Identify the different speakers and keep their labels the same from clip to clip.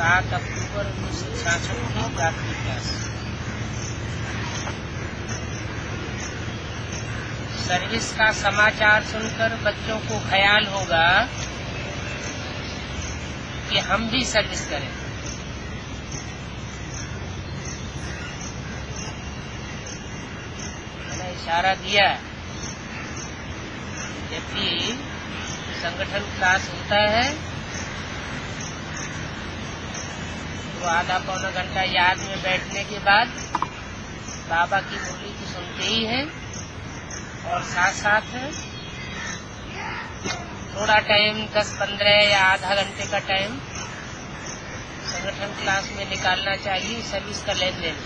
Speaker 1: सात अक्टूबर उन्नीस सौ छियासठ की प्राथमिक क्लास सर्विस का समाचार सुनकर बच्चों को ख्याल होगा कि हम भी सर्विस करें। मैंने इशारा दिया जब भी संगठन क्लास होता है तो आधा पौना घंटा याद में बैठने के बाद बाबा की बोली तो सुनते ही है और साथ साथ थोड़ा टाइम दस पंद्रह या आधा घंटे का टाइम संगठन क्लास में निकालना चाहिए सर्विस का लेन देन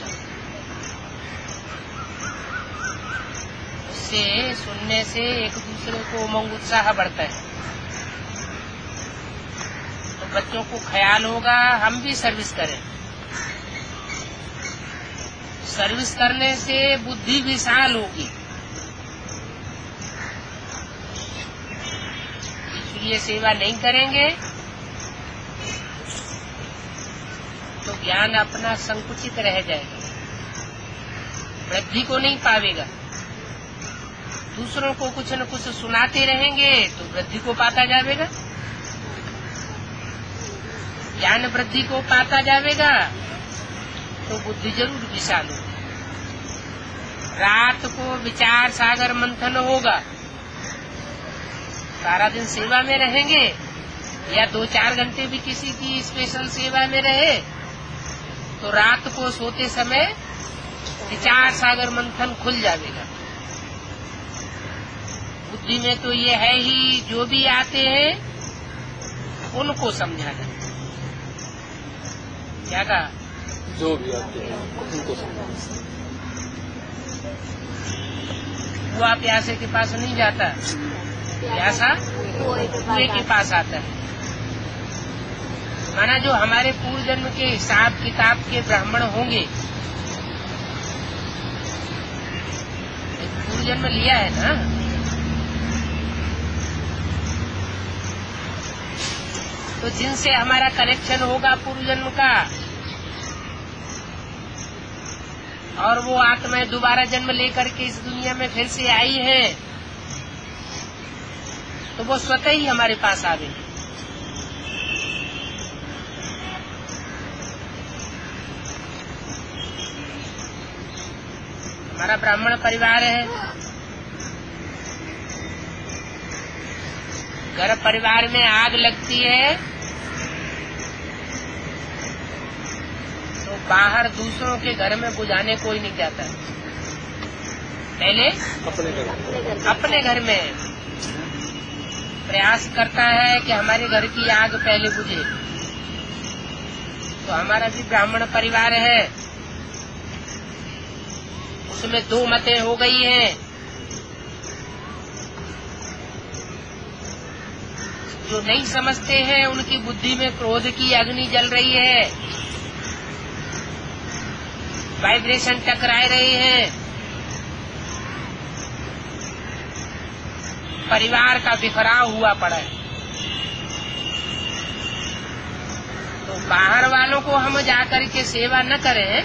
Speaker 1: उससे सुनने से एक दूसरे को उमंग, उत्साह बढ़ता है। बच्चों को ख्याल होगा, हम भी सर्विस करें। सर्विस करने से बुद्धि विशाल होगी। इसलिए सेवा नहीं करेंगे। तो ज्ञान अपना संकुचित रह जाएगा। वृद्धि को नहीं पावेगा। दूसरों को कुछ न कुछ सुनाते रहेंगे तो वृद्धि को पाता जाएगा ज्ञान वृद्धि को पाता जाएगा तो बुद्धि ज़रूर विशाल होगी। रात को विचार सागर मंथन होगा। सारा दिन सेवा में रहेंगे, या दो चार घंटे भी किसी की स्पेशल सेवा में रहे तो रात को सोते समय विचार सागर मंथन खुल जाएगा। बुद्धि में तो ये है ही, जो भी आते हैं, उनको समझाना क्या कहा?
Speaker 2: जो भी आते हैं उनको
Speaker 1: हुआ प्यासे के पास नहीं जाता? प्यासा कुएँ के पास आता है। माना जो हमारे पूर्व जन्म के हिसाब किताब के ब्राह्मण होंगे पूर्व जन्म लिया है ना? तो जिनसे हमारा कनेक्शन होगा पूर्व जन्म का, और वो आत्माएँ दोबारा जन्म लेकर के इस दुनिया में फिर से आई है तो वो स्वतः ही हमारे पास आ गई। हमारा ब्राह्मण परिवार है। घर परिवार में आग लगती है। तो बाहर दूसरों के घर में बुझाने कोई नहीं जाता। पहले
Speaker 2: अपने घर
Speaker 1: अपने घर में प्रयास करता है कि हमारे घर की आग पहले बुझे। तो हमारा भी ब्राह्मण परिवार है। उसमें दो मतें हो गई हैं। जो नहीं समझते हैं उनकी बुद्धि में क्रोध की अग्नि जल रही है। वाइब्रेशन टकराए रहे हैं। परिवार का बिखराव हुआ पड़ा है। तो बाहर वालों को हम जाकर के सेवा न करें।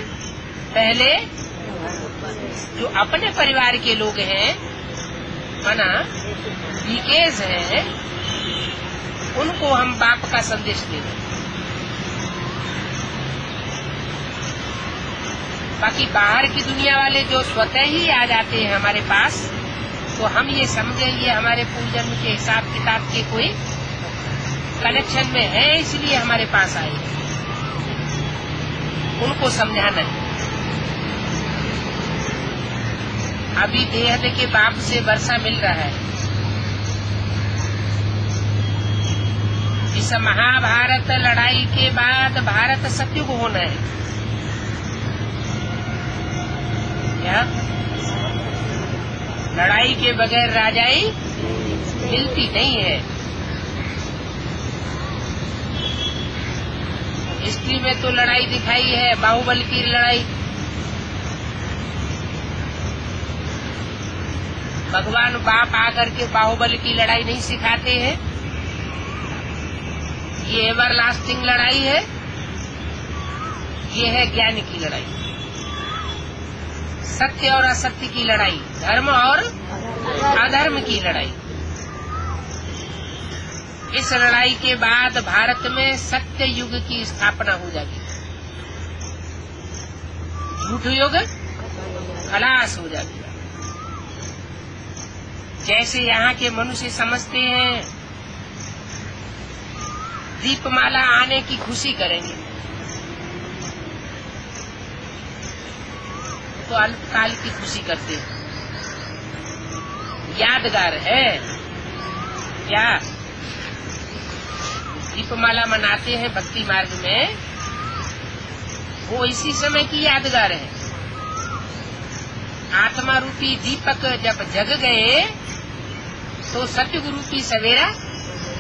Speaker 1: पहले जो अपने परिवार के लोग हैं, मना विकेश हैं, उनको हम बाप का संदेश दें। बाकी बाहर की दुनिया वाले जो स्वतः ही आ जाते हैं हमारे पास तो हम ये समझे, ये हमारे पूर्वजन्म के हिसाब किताब के कोई कनेक्शन में है, इसलिए हमारे पास आए उनको समझाना है। अभी देहद के बाप से वर्षा मिल रहा है। इस महाभारत लड़ाई के बाद भारत सत्युग होना है। क्या लड़ाई के बगैर राजाई मिलती नहीं है। हिस्ट्री में तो लड़ाई दिखाई है, बाहुबल की लड़ाई। भगवान बाप आकर के बाहुबल की लड़ाई नहीं सिखाते हैं। ये एवर लास्टिंग लड़ाई है। ये है ज्ञान की लड़ाई। सत्य और असत्य की लड़ाई, धर्म और अधर्म की लड़ाई। इस लड़ाई के बाद भारत में सत्य युग की स्थापना हो जाएगी झूठ युग खलास हो जाएगी जैसे यहाँ के मनुष्य समझते हैं, दीपमाला आने की खुशी करेंगे। तो अल्पकाल की खुशी करते यादगार है। क्या? दीपमाला मनाते हैं भक्ति मार्ग में। वो इसी समय की यादगार है। आत्मा रूपी दीपक जब जग गए तो सत्युग रूपी सवेरा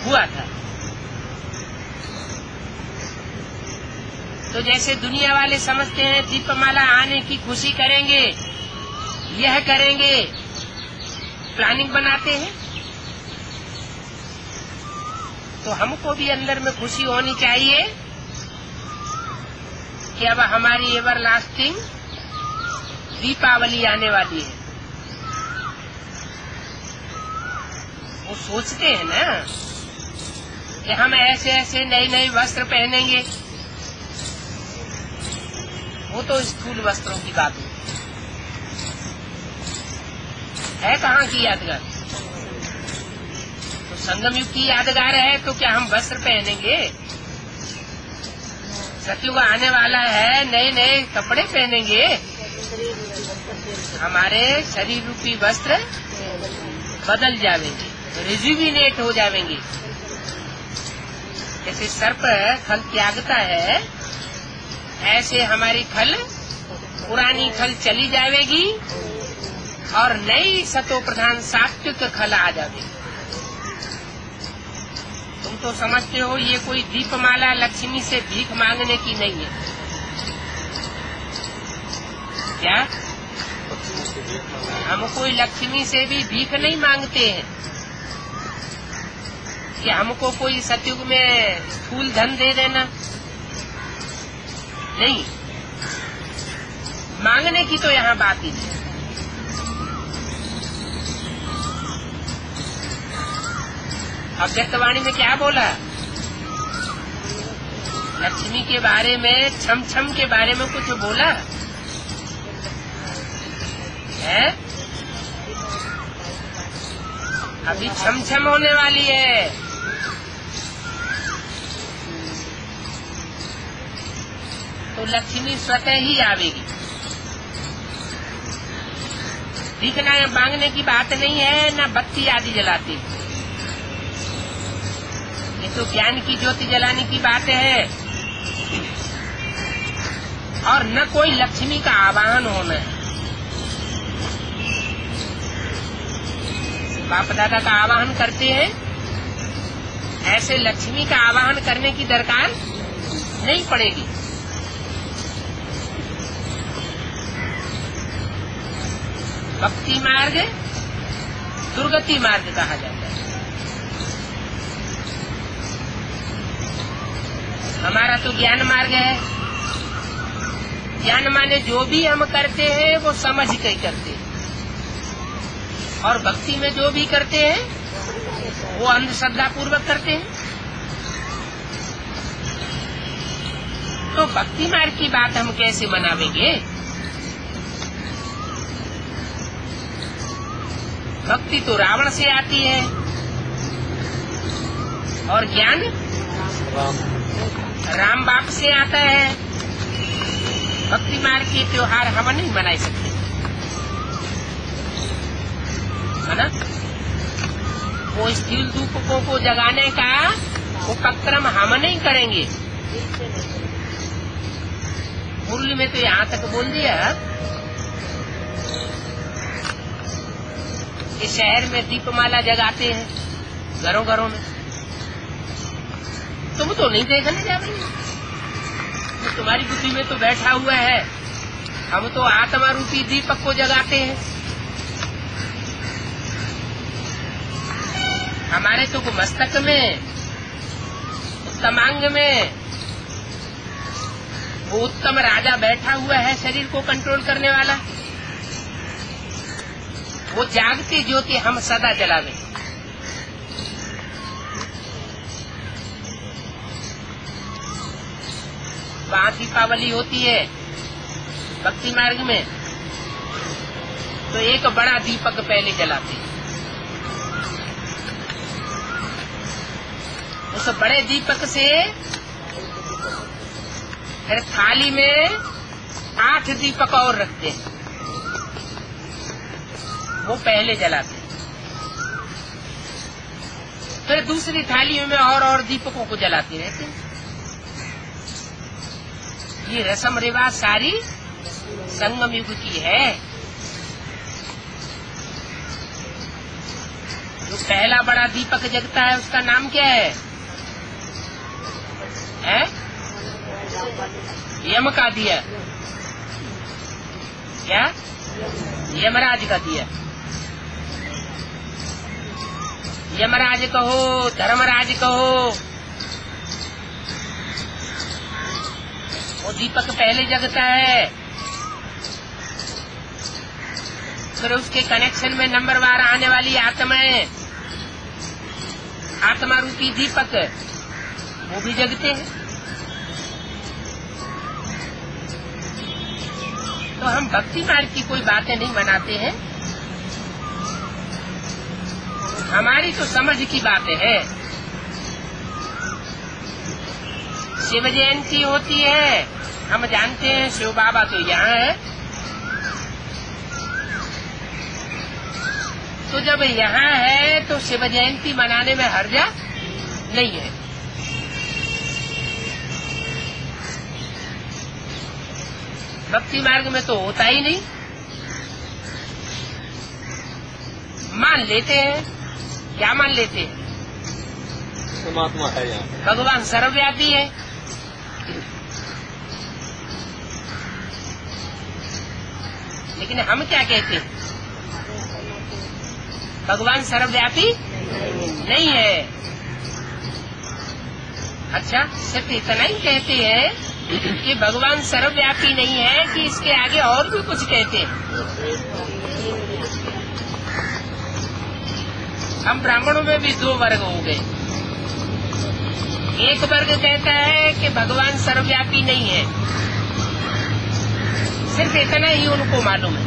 Speaker 1: हुआ था। तो जैसे दुनिया वाले समझते हैं, दीपमाला आने की खुशी करेंगे, यह करेंगे। प्लानिंग बनाते हैं। तो हमको भी अंदर में खुशी होनी चाहिए कि अब हमारी एवर लास्टिंग दीपावली आने वाली है। वो सोचते हैं ना कि हम ऐसे ऐसे नए नए वस्त्र पहनेंगे। वो तो स्थूल वस्त्रों की बात है। है कहाँ की यादगार? तो संगम युग की यादगार है तो क्या हम वस्त्र पहनेंगे? सत्युग आने वाला है नए नए कपड़े पहनेंगे। हमारे शरीर रूपी वस्त्र बदल जावेंगे रिजुविनेट हो जावेंगे जैसे सर्प फल त्यागता है ऐसे हमारी खल, पुरानी खल चली जाएगी और नई सतो प्रधान सात्विक खल आ जाएगी। तुम तो समझते हो, ये कोई दीपमाला लक्ष्मी से भीख मांगने की नहीं है। क्या? हम कोई लक्ष्मी से भी भीख नहीं मांगते हैं। कि हमको कोई सतयुग में फूल धन दे देना। नहीं। मांगने की तो यहाँ बात ही नहीं। अव्यक्तवाणी में क्या बोला? लक्ष्मी के बारे में छम छम के बारे में कुछ बोला? है? अभी छम छम होने वाली है। लक्ष्मी स्वतः ही आवेगी। दिखना मांगने की बात नहीं है, न बत्ती आदि जलाती। ये तो ज्ञान की ज्योति जलाने की बात है। और न कोई लक्ष्मी का आवाहन होना है। बाप दादा का आवाहन करते हैं। ऐसे लक्ष्मी का आवाहन करने की दरकार नहीं पड़ेगी। भक्ति मार्ग, दुर्गति मार्ग कहा जाता है। हमारा तो ज्ञान मार्ग है। ज्ञान माने जो भी हम करते हैं, वो समझ के करते हैं। और भक्ति में जो भी करते हैं, वो अंधश्रद्धा पूर्वक करते हैं। तो भक्ति मार्ग की बात हम कैसे मनावेंगे? भक्ति तो रावण से आती है। और ज्ञान?
Speaker 2: राम।
Speaker 1: बाप से आता है। भक्ति मार्ग के त्योहार हम नहीं मना सकते। है ना? वो स्थिर धूपकों को जगाने का उपक्रम हम नहीं करेंगे। मुरली में तो यहाँ तक बोल दिया। इस शहर में दीपमाला जगाते हैं घरों घरों में तुम तो नहीं देखने जा रही तो तुम्हारी बुद्धि में तो बैठा हुआ है। हम तो आत्मा रूपी दीपक को जगाते हैं। हमारे तो मस्तक में, तमांग में, वो उत्तम राजा बैठा हुआ है शरीर को कंट्रोल करने वाला। वो जागती ज्योति हम सदा जलावे। वहाँ दीपावली होती है भक्ति मार्ग में तो एक बड़ा दीपक पहले जलाते हैं। उस बड़े दीपक से फिर थाली में आठ दीपक और रखते हैं। वो पहले जलाते फिर दूसरी थाली में और और दीपकों को जलाते रहते हैं। ये रसम रिवाज सारी संगम युग की है। जो पहला बड़ा दीपक जगता है, उसका नाम क्या है? है? यम का दिया। क्या? यमराज का दिया। यमराज कहो, धर्मराज कहो। वो दीपक पहले जगता है। फिर उसके कनेक्शन में नंबरवार आने वाली आत्माएँ आत्मा रूपी दीपक, वो भी जगते हैं। तो हम भक्ति मार्ग की कोई बातें नहीं मनाते हैं। हमारी तो समझ की बातें है। शिव जयंती होती है। हम जानते हैं शिव बाबा तो यहाँ है। तो जब यहाँ है तो शिव जयंती मनाने में हर्जा नहीं है। भक्ति मार्ग में तो होता ही नहीं। मान लेते हैं। क्या मान लेते? हैं
Speaker 2: परमात्मा है यहाँ।
Speaker 1: भगवान सर्वव्यापी है। लेकिन हम क्या कहते हैं? भगवान सर्वव्यापी नहीं है। अच्छा सिर्फ़ इतना ही कहते हैं कि भगवान सर्वव्यापी नहीं है कि इसके आगे और भी कुछ कहते हैं। हम ब्राह्मणों में भी दो वर्ग हो गए। एक वर्ग कहता है कि भगवान सर्वव्यापी नहीं है। सिर्फ़ इतना ही उनको मालूम है।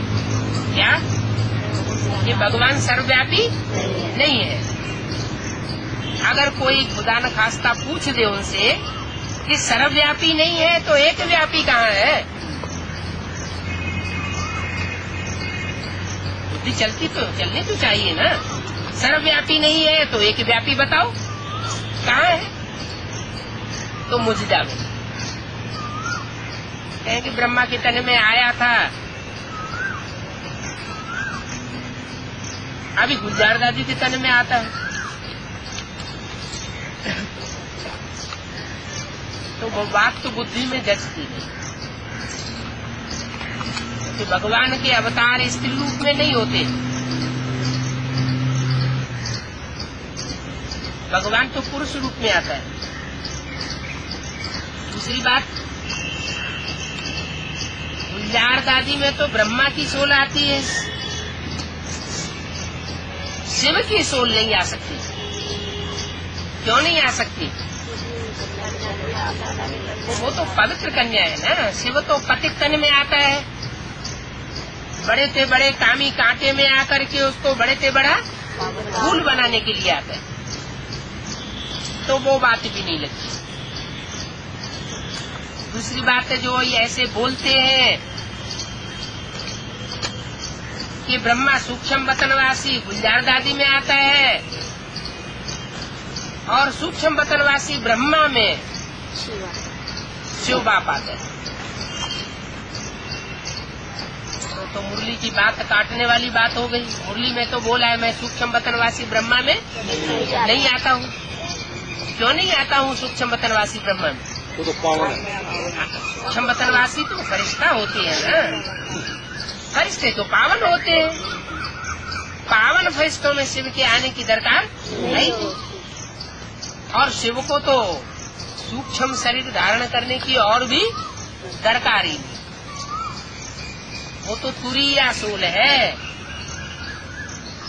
Speaker 1: क्या? कि भगवान सर्वव्यापी नहीं है। अगर कोई खुदा न खास्ता पूछ दे उनसे कि सर्वव्यापी नहीं है तो एक व्यापी कहाँ है? बुद्धि चलती तो चलनी तो चाहिए ना। सर्वव्यापी नहीं है तो एक व्यापी बताओ। कहाँ है? तो मुझदा में। कहें कि ब्रह्मा के तन में आया था। अभी गुलजार दादी के तन में आता है। तो वो बात तो बुद्धि में जचती नहीं कि भगवान के अवतार स्त्री रूप में नहीं होते। भगवान तो पुरुष रूप में आता है। दूसरी बात, गुलजार दादी में तो ब्रह्मा की सोल आती है। शिव की सोल नहीं आ सकती। क्यों नहीं आ सकती? वो तो पवित्र कन्या है ना। शिव तो पतित तन में आता है। बड़े से बड़े कामी कांटे में आकर के उसको बड़े से बड़ा फूल बनाने के लिए आता है। तो वो बात भी नहीं लगती। दूसरी बात है जो ये ऐसे बोलते हैं कि ब्रह्मा सूक्ष्म वतनवासी गुलजार दादी में आता है और सूक्ष्म वतनवासी ब्रह्मा में शिव। बाप आते हैं। तो, तो मुरली की बात काटने वाली बात हो गई। मुरली में तो बोला है मैं सूक्ष्म वतनवासी ब्रह्मा में नहीं आता हूँ। क्यों नहीं आता हूँ? सूक्ष्म वतनवासी ब्रह्मा में
Speaker 2: वो तो पावन है।
Speaker 1: सूक्ष्म वतनवासी तो फरिश्ता होते हैं ना। फरिश्ते तो पावन होते हैं। पावन फरिश्तों में शिव के आने की दरकार नहीं थी। और शिव को तो सूक्ष्म शरीर धारण करने की और भी दरकार ही वो तो तुरिया सोल है।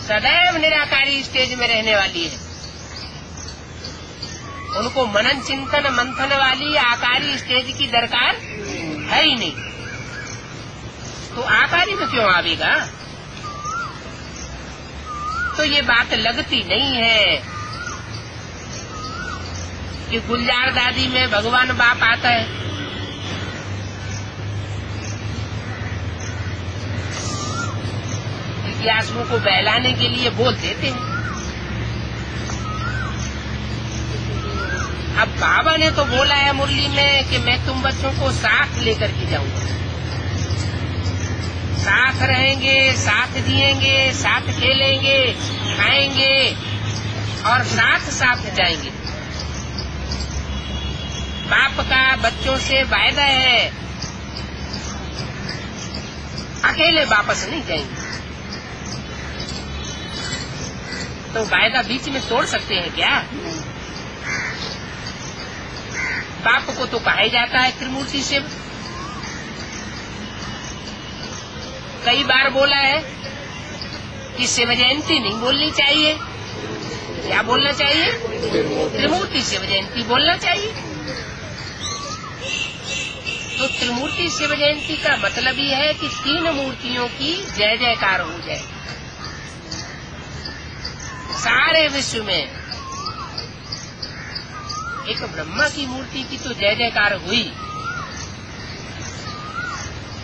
Speaker 1: सदैव निराकारी स्टेज में रहने वाली है। उनको मनन चिंतन मंथन वाली आकारी स्टेज की दरकार है ही नहीं। तो आकारी में क्यों आवेगा? तो ये बात लगती नहीं है कि गुलजार दादी में भगवान बाप आता है। जिज्ञासुओं को बहलाने के लिए बोल देते हैं। अब बाबा ने तो बोला है मुरली में कि मैं तुम बच्चों को साथ लेकर के जाऊँगा। साथ रहेंगे, साथ जिएँगे, साथ खेलेंगे, खाएँगे और साथ साथ जाएँगे। बाप का बच्चों से वायदा है, अकेले वापस नहीं जाएँगे। तो वायदा बीच में तोड़ सकते हैं क्या? बाप को तो कहा जाता है त्रिमूर्ति शिव। कई बार बोला है कि शिव जयंती नहीं बोलनी चाहिए। क्या बोलना चाहिए? त्रिमूर्ति शिव जयंती बोलना चाहिए। तो त्रिमूर्ति शिव जयंती का मतलब ये है कि तीन मूर्तियों की जय जयकार हो जाए। सारे विश्व में एक ब्रह्मा की मूर्ति की तो जय जयकार हुई।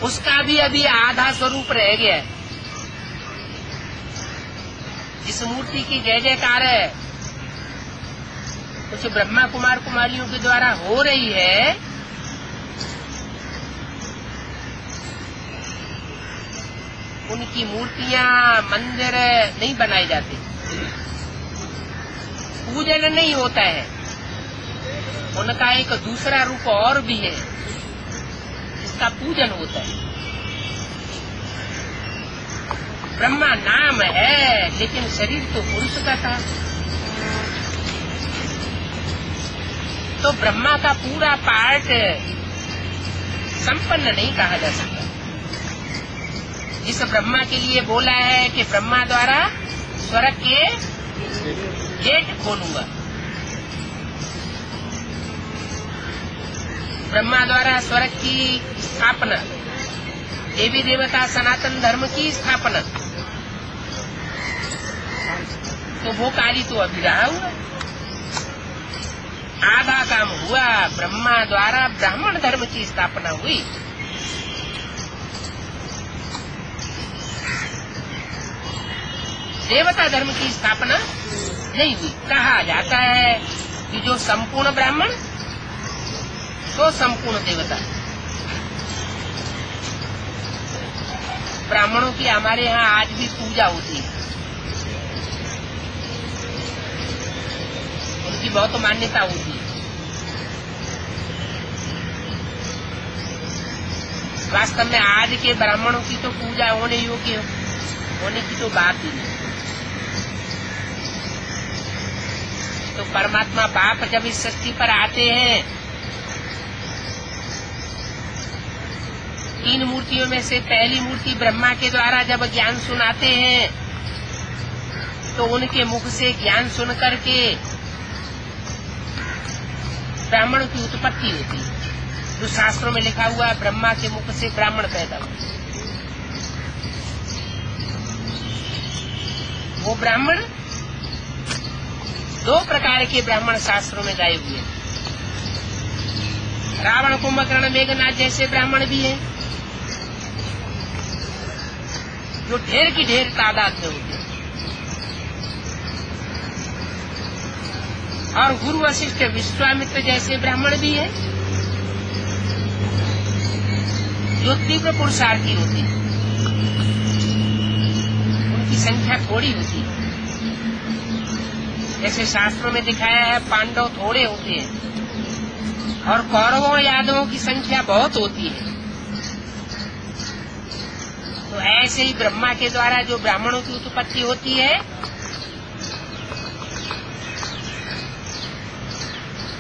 Speaker 1: उसका भी अभी आधा स्वरूप रह गया है। जिस मूर्ति की जय जयकार है, कुछ ब्रह्मा कुमार कुमारियों के द्वारा हो रही है, उनकी मूर्तियाँ मंदिर नहीं बनाई जाते। पूजन नहीं होता है। उनका एक दूसरा रूप और भी है, जिसका पूजन होता है। ब्रह्मा नाम है, लेकिन शरीर तो पुरुष का था। तो ब्रह्मा का पूरा पार्ट संपन्न नहीं कहा जा सकता। इस ब्रह्मा के लिए बोला है कि ब्रह्मा द्वारा स्वर्ग के गेट खोलूँगा। ब्रह्मा द्वारा स्वर्ग की स्थापना, देवी देवता सनातन धर्म की स्थापना। तो वो कार्य तो अभी रहा हुआ। आधा काम हुआ, ब्रह्मा द्वारा ब्राह्मण धर्म की स्थापना हुई। देवता धर्म की स्थापना नहीं हुई। कहा जाता है कि जो संपूर्ण ब्राह्मण तो संपूर्ण देवता ब्राह्मणों की हमारे यहाँ आज भी पूजा होती है। उनकी बहुत मान्यता होती है। वास्तव में आज के ब्राह्मणों की तो पूजा होने योग्य होने की तो बात ही नहीं। तो परमात्मा बाप जब इस सृष्टि पर आते हैं तीन मूर्तियों में से पहली मूर्ति ब्रह्मा के द्वारा जब ज्ञान सुनाते हैं तो उनके मुख से ज्ञान सुन करके ब्राह्मण की उत्पत्ति होती है। जो शास्त्रों में लिखा हुआ है, ब्रह्मा के मुख से ब्राह्मण पैदा हुए। वो ब्राह्मण दो प्रकार के ब्राह्मण शास्त्रों में गाये हुए रावण कुंभकर्ण मेघनाथ जैसे ब्राह्मण भी हैं। जो ढेर की ढेर तादाद में होते और गुरु वशिष्ठ विश्वामित्र जैसे ब्राह्मण भी है, जो तीव्र पुरुषार्थी होते हैं। उनकी संख्या थोड़ी होती है। जैसे शास्त्रों में दिखाया है, पांडव थोड़े होते हैं, और कौरवों यादवों की संख्या बहुत होती है। तो ऐसे ही ब्रह्मा के द्वारा जो ब्राह्मणों की उत्पत्ति होती है,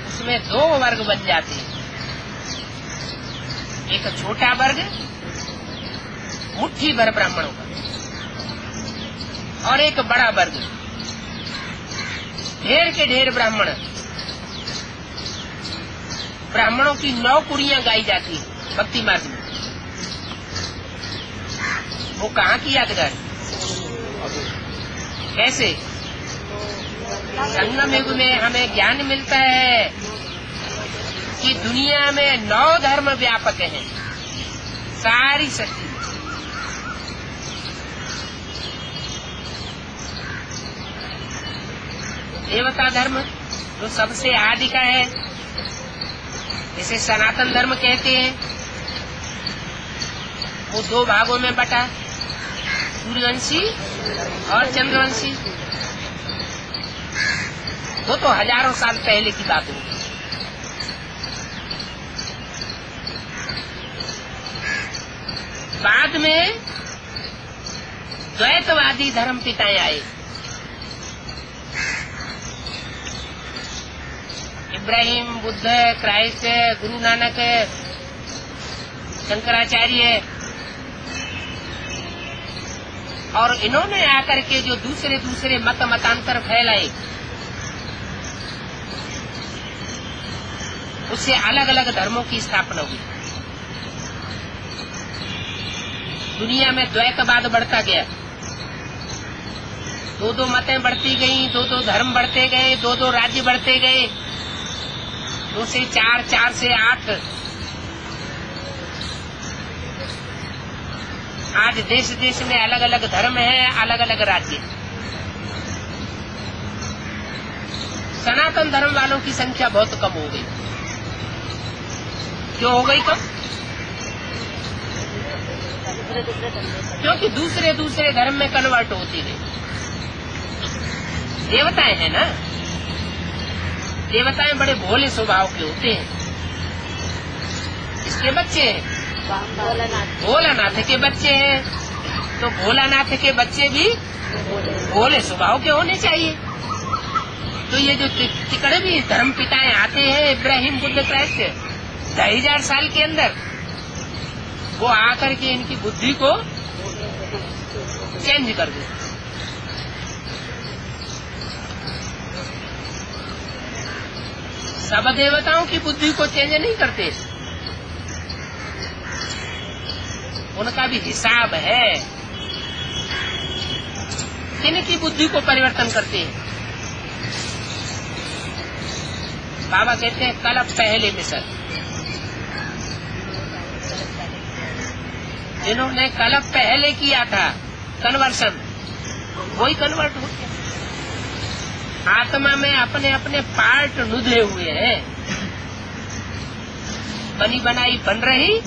Speaker 1: उसमें दो वर्ग बन जाते हैं। एक छोटा वर्ग मुट्ठी भर ब्राह्मणों का, और एक बड़ा वर्ग। ढेर के ढेर ब्राह्मण। ब्राह्मणों की नौ कुड़ियाँ गाई जाती हैं, भक्ति मार्ग में। वो कहाँ की यादगार? कैसे? संगम युग में हमें ज्ञान मिलता है कि दुनिया में नौ धर्म व्यापक हैं। सारी शक्ति देवता धर्म जो सबसे आदि का है, इसे सनातन धर्म कहते हैं। वो दो भागों में बटा। सूर्यवंशी और चंद्रवंशी। वो तो हज़ारों साल पहले की बात होगी। बाद में द्वैतवादी धर्म पिताएँ आए। इब्राहिम, बुद्ध, क्राइस्ट, गुरु नानक, शंकराचार्य और इन्होंने आकर के जो दूसरे दूसरे मत मतांतर फैलाए, उससे अलग अलग धर्मों की स्थापना हुई। दुनिया में द्वैतवाद बढ़ता गया। दो दो मतें बढ़ती गई दो दो धर्म बढ़ते गए दो दो राज्य बढ़ते गए। दो से चार चार से आठ आज देश देश में अलग अलग धर्म है अलग अलग राज्य। सनातन धर्म वालों की संख्या बहुत कम हो गई। क्यों हो गई कम? क्योंकि दूसरे दूसरे धर्म में कन्वर्ट होती गई। देवताएँ हैं ना? देवताएँ बड़े भोले स्वभाव के होते हैं। इसके बच्चे हैं। भोलानाथ के बच्चे हैं। तो भोलानाथ के बच्चे भी भोले स्वभाव के होने चाहिए। तो ये जो तिकड़े भी धर्म पिताएँ आते हैं, इब्राहिम बुद्ध क्राइस्ट ढाई हज़ार साल के अंदर, वो आकर के इनकी बुद्धि को चेंज कर दे सब देवताओं की बुद्धि को चेंज नहीं करते। उनका भी हिसाब है। किनकी बुद्धि को परिवर्तन करते हैं। बाबा कहते हैं, कल पहले मिसल जिन्होंने कलप पहले किया था कन्वर्सन वही कन्वर्ट हो गया। आत्मा में अपने अपने पार्ट नुधे हुए हैं। बनी बनाई बन रही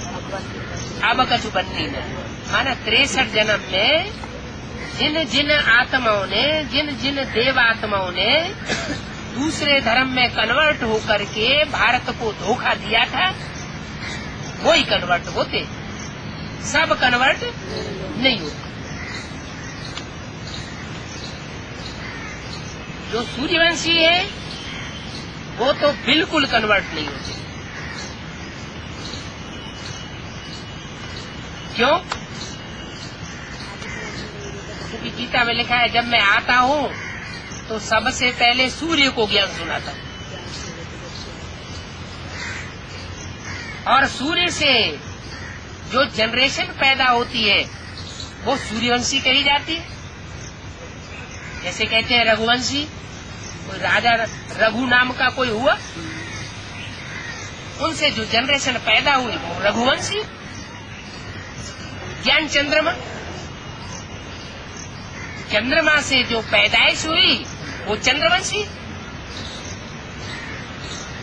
Speaker 1: अब बननी न माना तिरसठ जन्म में जिन जिन आत्माओं ने, जिन जिन देव आत्माओं ने दूसरे धर्म में कन्वर्ट होकर के भारत को धोखा दिया था वो ही कन्वर्ट होते। सब कन्वर्ट नहीं होते। जो सूर्यवंशी है, वो तो बिल्कुल कन्वर्ट नहीं होते। क्यों क्योंकि गीता में लिखा है, जब मैं आता हूँ तो सबसे पहले सूर्य को ज्ञान सुनाता हूँ। और सूर्य से जो जनरेशन पैदा होती है, वो सूर्यवंशी कही जाती है। जैसे कहते हैं रघुवंशी, कोई राजा रघु नाम का कोई हुआ? उनसे जो जनरेशन पैदा हुई, वो रघुवंशी। ज्ञान चंद्रमा। चंद्रमा से जो पैदाइश हुई, वो चंद्रवंशी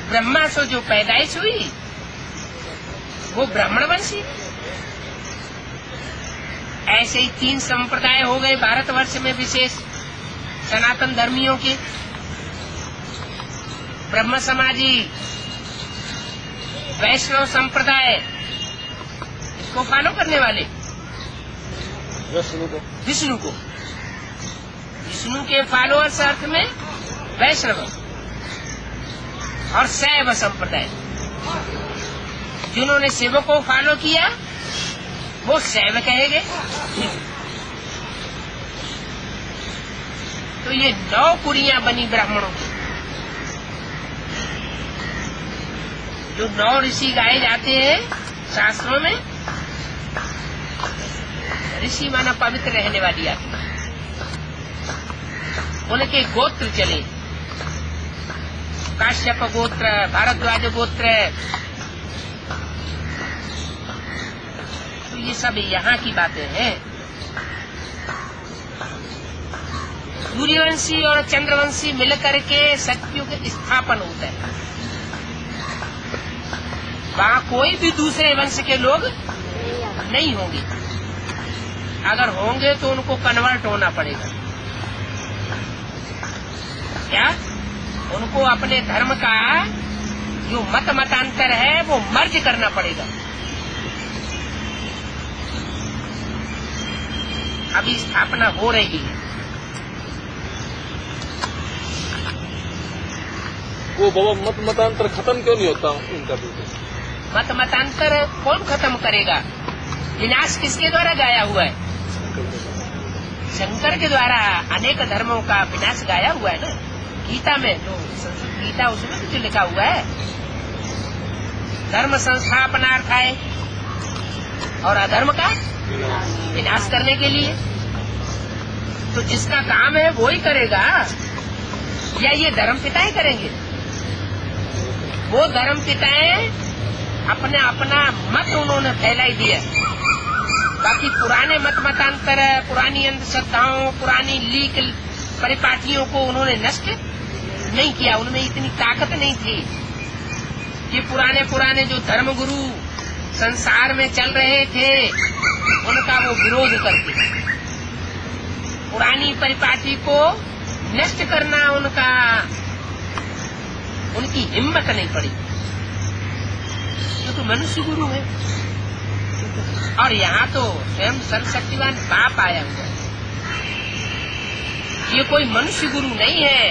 Speaker 1: ब्रह्मा से जो पैदाइश हुई, वो ब्राह्मणवंशी ऐसे ही तीन संप्रदाय हो गए भारतवर्ष में विशेष सनातन धर्मियों के। ब्रह्म समाजी, वैष्णव संप्रदाय इसको फॉलो करने वाले।
Speaker 2: विष्णु को।
Speaker 1: विष्णु को। विष्णु के फॉलोअर्स अर्थ में वैष्णव और शैव संप्रदाय। जिन्होंने शिव को फॉलो किया, वो शैव कहेंगे तो ये नौ कुड़ियाँ बनी ब्राह्मणों की। जो नौ ऋषि गाए जाते हैं शास्त्रों में ऋषि माना पवित्र रहने वाली आत्मा। उनके गोत्र चले। काश्यप गोत्र, भारद्वाज गोत्र। तो ये सब यहाँ की बातें हैं। सूर्यवंशी और चंद्रवंशी मिलकर के सत्युग स्थापन होता है। वहाँ कोई भी दूसरे वंश के लोग नहीं होंगे। अगर होंगे तो उनको कन्वर्ट होना पड़ेगा। क्या? उनको अपने धर्म का जो मत मतांतर है वो मर्ज करना पड़ेगा। अभी स्थापना हो रही है।
Speaker 2: वो बाबा मत मतांतर खत्म क्यों नहीं होता उनका बिल्कुल
Speaker 1: मत मतांतर कौन खत्म करेगा? विनाश किसके द्वारा गाया हुआ है? शंकर के द्वारा अनेक धर्मों का विनाश गाया हुआ है ना? गीता में जो गीता उसमें भी तो लिखा हुआ है। धर्म संस्थापनार्थ है और अधर्म का विनाश करने के लिए। तो जिसका काम है वो ही करेगा। या ये धर्म पिताएँ करेंगे? वो धर्म पिताएँ अपना अपना मत उन्होंने फैलाई दिया। बाकी पुराने मत मतांतर पुरानी अंधश्रद्धाओं, पुरानी लीक परिपाटियों को उन्होंने नष्ट नहीं किया। उनमें इतनी ताकत नहीं थी कि पुराने पुराने जो धर्मगुरु संसार में चल रहे थे, उनका वो विरोध करते पुरानी परिपाटी को नष्ट करना उनका, उनकी हिम्मत नहीं पड़ी। क्योंकि तो मनुष्य गुरु है। और यहाँ तो स्वयं सर्वशक्तिवान बाप आया हुआ ये कोई मनुष्य गुरु नहीं है।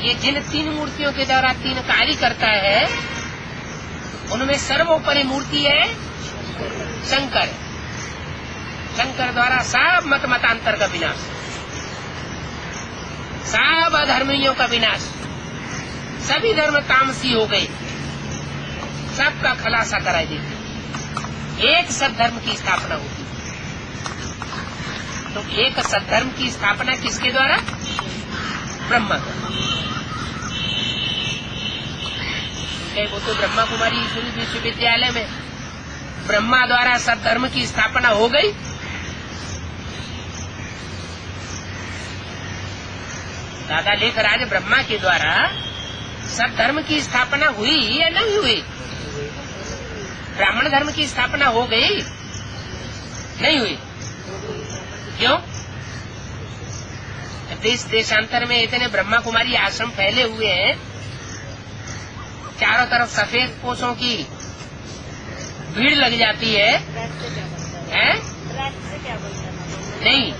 Speaker 1: ये जिन तीन मूर्तियों के द्वारा तीन कार्य करता है, उनमें सर्वोपरि मूर्ति है शंकर। शंकर द्वारा सब मत मतांतर का विनाश। सब अधर्मियों का विनाश। सभी धर्म तामसी हो गए। सबका खलासा कराई देती। एक सदधर्म की स्थापना होती। तो एक सदधर्म की स्थापना किसके द्वारा? ब्रह्मा द्वारा। वो तो ब्रह्मा कुमारी ईश्वरी विश्वविद्यालय में ब्रह्मा द्वारा सदधर्म की स्थापना हो गई। दादा लेखराज ब्रह्मा के द्वारा सब धर्म की स्थापना हुई या नहीं हुई? ब्राह्मण धर्म की स्थापना हो गई? नहीं हुई। क्यों? देश देशांतर में इतने ब्रह्मा कुमारी आश्रम फैले हुए हैं चारों तरफ़ सफ़ेद पोषों की भीड़ लग जाती है। हैं? नहीं।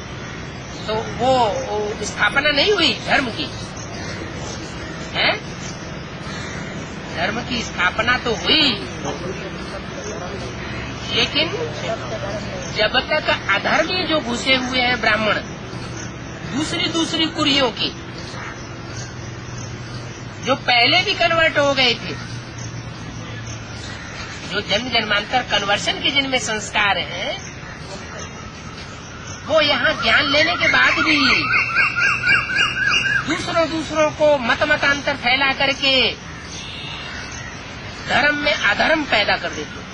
Speaker 1: तो वो, वो स्थापना नहीं हुई धर्म की। है? धर्म की स्थापना तो हुई। लेकिन जब तक अधर्मी जो घुसे हुए हैं ब्राह्मण, दूसरी दूसरी कुरियों की, जो पहले भी कन्वर्ट हो गए थे, जो जन्म जन्मांतर कन्वर्शन के जिनमें संस्कार हैं, वो यहाँ ज्ञान लेने के बाद भी दूसरों दूसरों को मत मतांतर फैला करके धर्म में अधर्म पैदा कर देते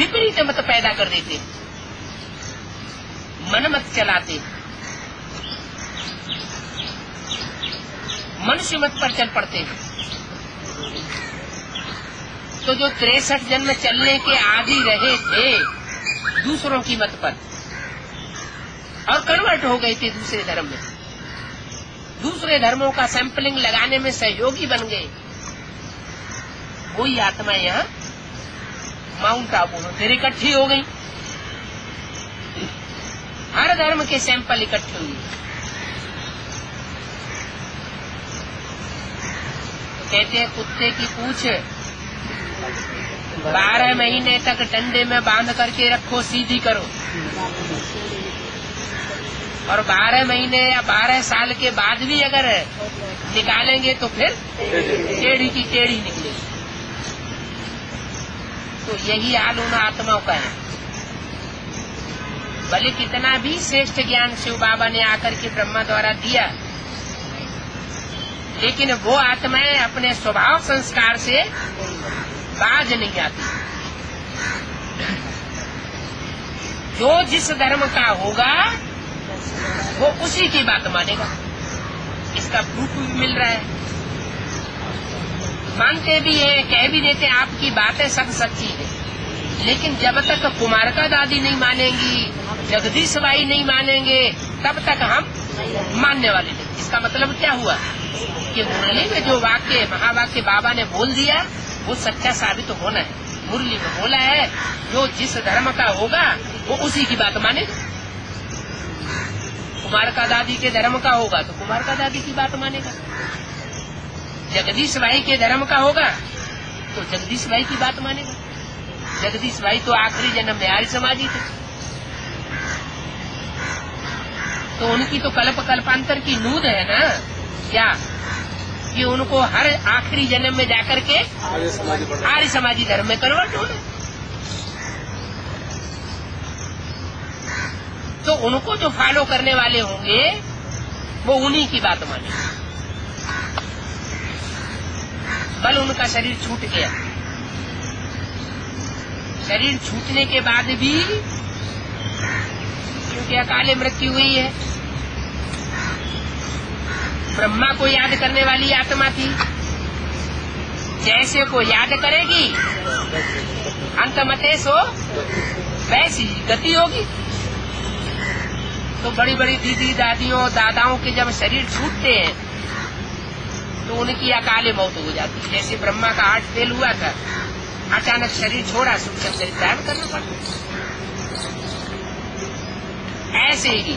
Speaker 1: विपरीत मत पैदा कर देते। मन मत चलाते। मनुष्य मत पर चल पड़ते। तो जो तिरसठ जन्म चलने के आदि रहे थे, दूसरों की मत पर। और कन्वर्ट हो गए थे दूसरे धर्म में। दूसरे धर्मों का सैंपलिंग लगाने में सहयोगी बन गए। वही आत्मा यहाँ माउंट आबू में फिर इकट्ठी हो गई। हर धर्म के सैंपल इकट्ठे हुए। कहते हैं कुत्ते की पूछ बारह महीने तक डंडे में बाँध करके रखो सीधी करो। और बारह महीने या बारह साल के बाद भी अगर निकालेंगे तो फिर टेढ़ी की टेढ़ी निकलेगी। तो यही हाल उन आत्माओं का है। भले कितना भी श्रेष्ठ ज्ञान शिव बाबा ने आकर के ब्रह्मा द्वारा दिया, लेकिन वो आत्माएँ अपने स्वभाव संस्कार से बाज नहीं आती। जो जिस धर्म का होगा, वो उसी की बात मानेगा। इसका प्रूफ भी मिल रहा है। मानते भी है, कह भी देते आपकी बातें सब सच्ची है। लेकिन जब तक कुमारका दादी नहीं मानेंगी, जगदीश बाई नहीं मानेंगे, तब तक हम मानने वाले नहीं इसका मतलब क्या हुआ? कि मुरली में जो वाक्य, महावाक्य बाबा ने बोल दिया, वो सच्चा साबित होना है। मुरली में बोला है, जो जिस धर्म का होगा, वो उसी की बात माने। कुमार का दादी के धर्म का होगा तो कुमार का दादी की बात मानेगा। जगदीश भाई के धर्म का होगा तो जगदीश भाई की बात मानेगा। जगदीश भाई तो आखिरी जन्म में आर्य समाजी थे। तो उनकी तो कल्प कल्पांतर की नूद है ना? क्या? कि उनको हर आखिरी जन्म में जाकर के
Speaker 2: आर्य समाजी
Speaker 1: धर्म में कन्वर्ट होना। तो उनको जो फॉलो करने वाले होंगे वो उन्हीं की बात माने बल उनका शरीर छूट गया। शरीर छूटने के बाद भी, क्योंकि अकाले मृत्यु हुई है, ब्रह्मा को याद करने वाली आत्मा थी। जैसे को याद करेगी, अंत मते सो वैसी गति होगी। तो बड़ी बड़ी दीदी दादियों दादाओं के जब शरीर छूटते हैं तो उनकी अकाले मौत हो जाती जैसे ब्रह्मा का आठ फेल हुआ था, अचानक शरीर छोड़ा सूक्ष्म शरीर धारण करना पड़ा। ऐसे ही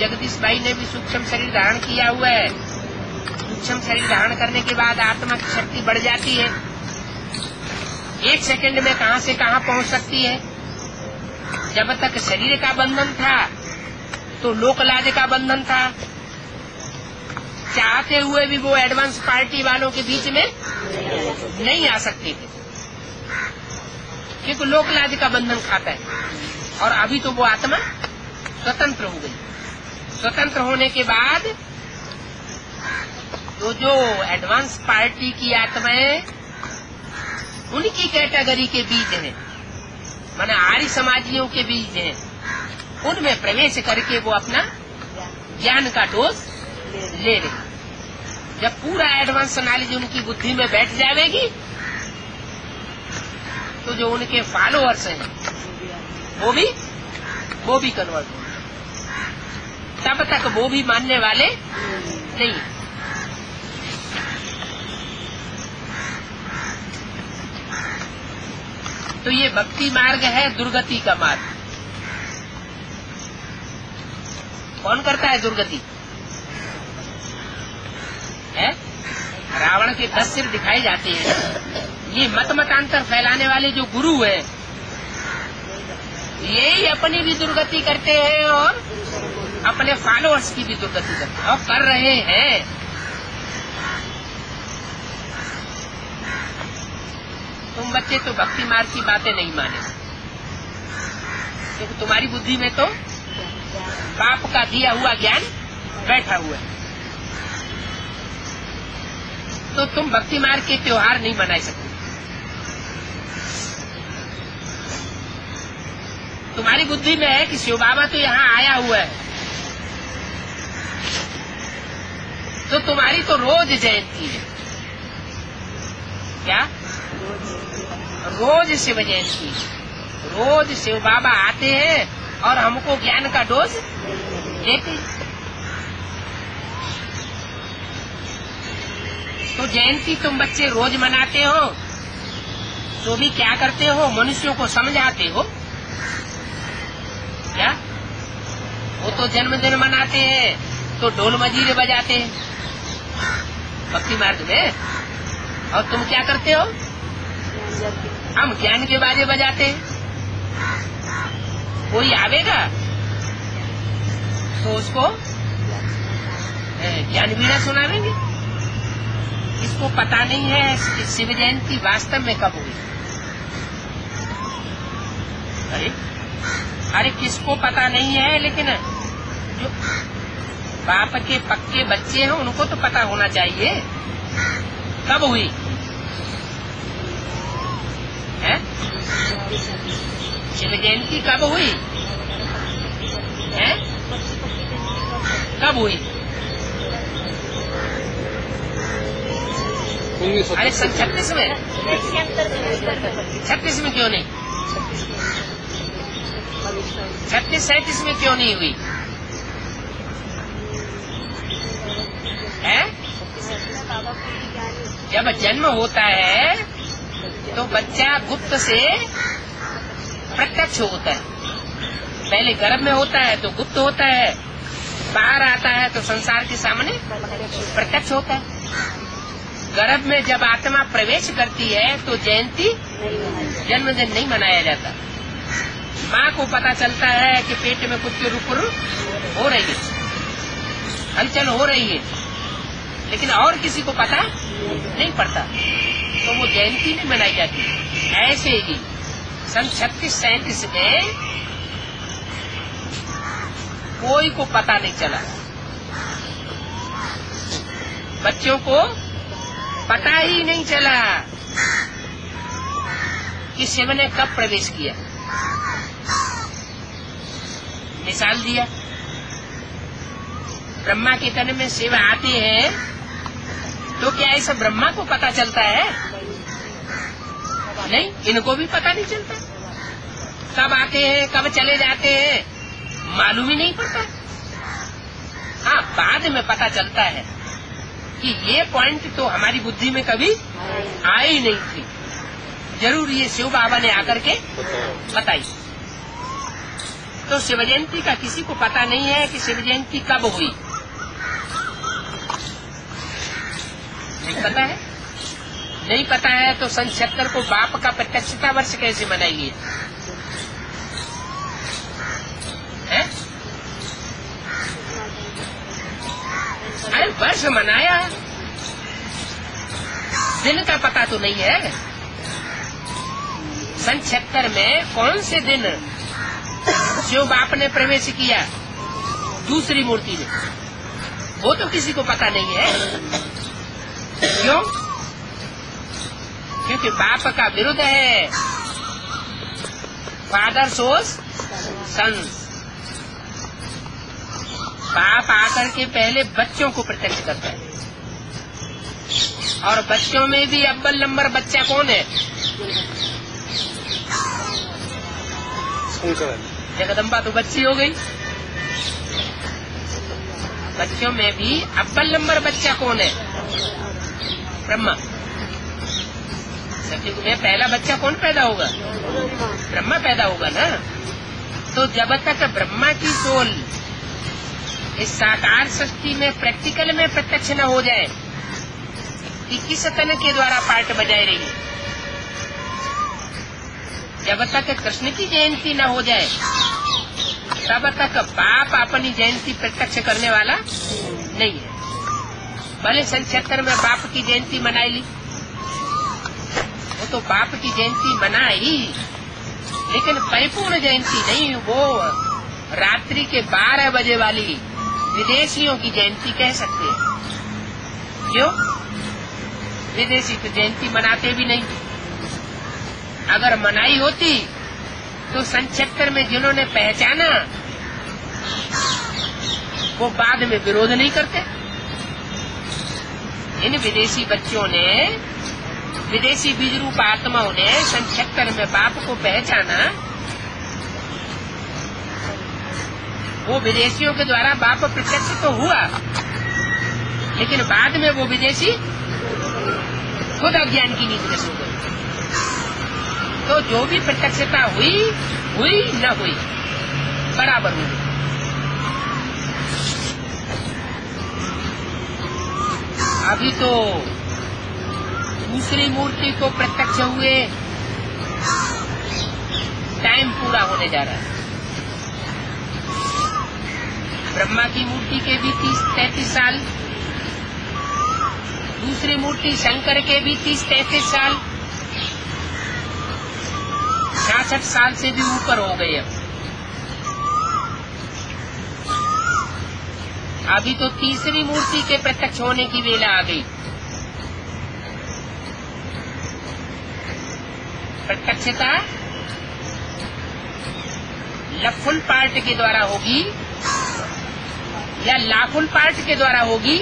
Speaker 1: जगदीश भाई ने भी सूक्ष्म शरीर धारण किया हुआ है। सूक्ष्म शरीर धारण करने के बाद आत्मा की शक्ति बढ़ जाती है। एक सेकंड में कहा से कहा पहुँच सकती है? जब तक शरीर का बंधन था तो लोकलाज का बंधन था। चाहते हुए भी वो एडवांस पार्टी वालों के बीच में नहीं आ सकते थे। क्योंकि लोकलाज का बंधन खाता है। और अभी तो वो आत्मा स्वतंत्र हो गई। स्वतंत्र होने के बाद तो जो एडवांस पार्टी की आत्माएँ उनकी कैटेगरी के बीच हैं, माने आर्य समाजियों के बीच हैं, उनमें प्रवेश करके वो अपना ज्ञान का डोज ले रही जब पूरा एडवांस नॉलेज उनकी बुद्धि में बैठ जाएगी तो जो उनके फॉलोअर्स हैं, वो भी वो भी कन्वर्ट हो तब तक वो भी मानने वाले नहीं तो ये भक्ति मार्ग है, दुर्गति का मार्ग। कौन करता है दुर्गति है रावण के दस सिर दिखाई जाते हैं। ये मत मतांतर फैलाने वाले जो गुरु हैं, यही अपनी भी दुर्गति करते हैं और अपने फॉलोअर्स की भी दुर्गति करते हैं। और कर रहे हैं। तुम बच्चे तो भक्ति मार्ग की बातें नहीं माने। क्योंकि तुम्हारी बुद्धि में तो बाप का दिया हुआ ज्ञान बैठा हुआ है। तो तुम भक्ति मार्ग के त्योहार नहीं मना सकते। तुम्हारी बुद्धि में है कि शिव बाबा तो यहाँ आया हुआ है। तो तुम्हारी तो रोज जयंती है। क्या? रोज शिव जयंती रोज शिव बाबा आते हैं और हमको ज्ञान का डोज देते हैं। तो जयंती तुम बच्चे रोज मनाते हो तो भी क्या करते हो? मनुष्यों को समझाते हो? क्या? वो तो जन्मदिन मनाते हैं तो ढोल मजीरे बजाते हैं। भक्ति मार्ग में? और तुम क्या करते हो? हम ज्ञान के बाजे बजाते हैं। कोई आवेगा? तो उसको ज्ञान वीणा सुनावेंगे? इसको पता नहीं है शिव जयंती वास्तव में कब हुई। अरे अरे किसको पता नहीं है, लेकिन जो बाप के पक्के बच्चे हैं, उनको तो पता होना चाहिए। कब हुई? है? शिव जयंती कब हुई? है? कब हुई? अरे सन छत्तीस में? छत्तीस में क्यों नहीं? छत्तीस सैतीस में क्यों नहीं हुई? है? जब जन्म होता है तो बच्चा गुप्त से प्रत्यक्ष होता है। पहले गर्भ में होता है तो गुप्त होता है। बाहर आता है तो संसार के सामने प्रत्यक्ष होता है। गर्भ में जब आत्मा प्रवेश करती है तो जयंती जन्मदिन नहीं मनाया जाता। माँ को पता चलता है कि पेट में कुछ रुपुर हो रही है। हलचल हो रही है। लेकिन और किसी को पता नहीं पड़ता। तो वो जयंती नहीं मनाई जाती। ऐसे ही सन छत्तीस सैतीस में कोई को पता नहीं चला। बच्चों को पता ही नहीं चला कि शिव ने कब प्रवेश किया। मिसाल दिया। ब्रह्मा के तन में शिव आते हैं तो क्या ऐसा ब्रह्मा को पता चलता है? नहीं, इनको भी पता नहीं चलता। कब आते हैं, कब चले जाते हैं, मालूम ही नहीं पड़ता। हाँ बाद में पता चलता है। कि ये पॉइंट तो हमारी बुद्धि में कभी आई नहीं थी। ज़रूर ये शिव बाबा ने आकर के बताई। तो शिव जयंती का किसी को पता नहीं है कि शिव जयंती कब हुई। नहीं पता है? नहीं पता है तो सन को बाप का प्रत्यक्षता वर्ष कैसे मनाइए? वर्ष मनाया दिन का पता तो नहीं है। सन छिहत्तर में कौन से दिन शिव बाप ने प्रवेश किया? दूसरी मूर्ति में। वो तो किसी को पता नहीं है। क्यों? क्योंकि बाप का विरुद्ध है। फादर सोस सन्स बाप आकर के पहले बच्चों को प्रत्यक्ष करता है। और बच्चों में भी अब्बल नंबर बच्चा कौन है? जगदम्बा तो बच्ची हो गई। बच्चों में भी अब्बल नंबर बच्चा कौन है? ब्रह्मा। सतयुग में पहला बच्चा कौन पैदा होगा? ब्रह्मा पैदा होगा ना? तो जब तक ब्रह्मा की सोल इस साकार सृष्टि में प्रैक्टिकल में प्रत्यक्ष न हो जाए कि किस तन के द्वारा पार्ट बजाए रही जब तक कृष्ण की जयंती न हो जाए, तब तक बाप अपनी जयंती प्रत्यक्ष करने वाला नहीं है। भले सन छिहत्तर में बाप की जयंती मनाई ली, वो तो बाप की जयंती मनाई, लेकिन परिपूर्ण जयंती नहीं, वो रात्रि के 12 बजे वाली विदेशियों की जयंती कह सकते हैं। क्यों? विदेशी तो जयंती मनाते भी नहीं। अगर मनाई होती तो सन में जिन्होंने पहचाना, वो बाद में विरोध नहीं करते। इन विदेशी बच्चों ने, विदेशी बीज रूप आत्माओं ने सन में बाप को पहचाना वो विदेशियों के द्वारा बाप प्रत्यक्ष तो हुआ। लेकिन बाद में वो विदेशी खुद अज्ञान की नीति सो गए। तो जो भी प्रत्यक्षता हुई हुई न हुई, बराबर हुई। अभी तो दूसरी मूर्ति को प्रत्यक्ष हुए टाइम पूरा होने जा रहा है। ब्रह्मा की मूर्ति के भी तीस तैतीस साल, दूसरी मूर्ति शंकर के भी तीस तैतीस साल, छियासठ साल से भी ऊपर हो गए अब। अभी तो तीसरी मूर्ति के प्रत्यक्ष होने की वेला आ गई। प्रत्यक्षता लफुल पार्ट के द्वारा होगी। या लाफुल पार्ट के द्वारा होगी?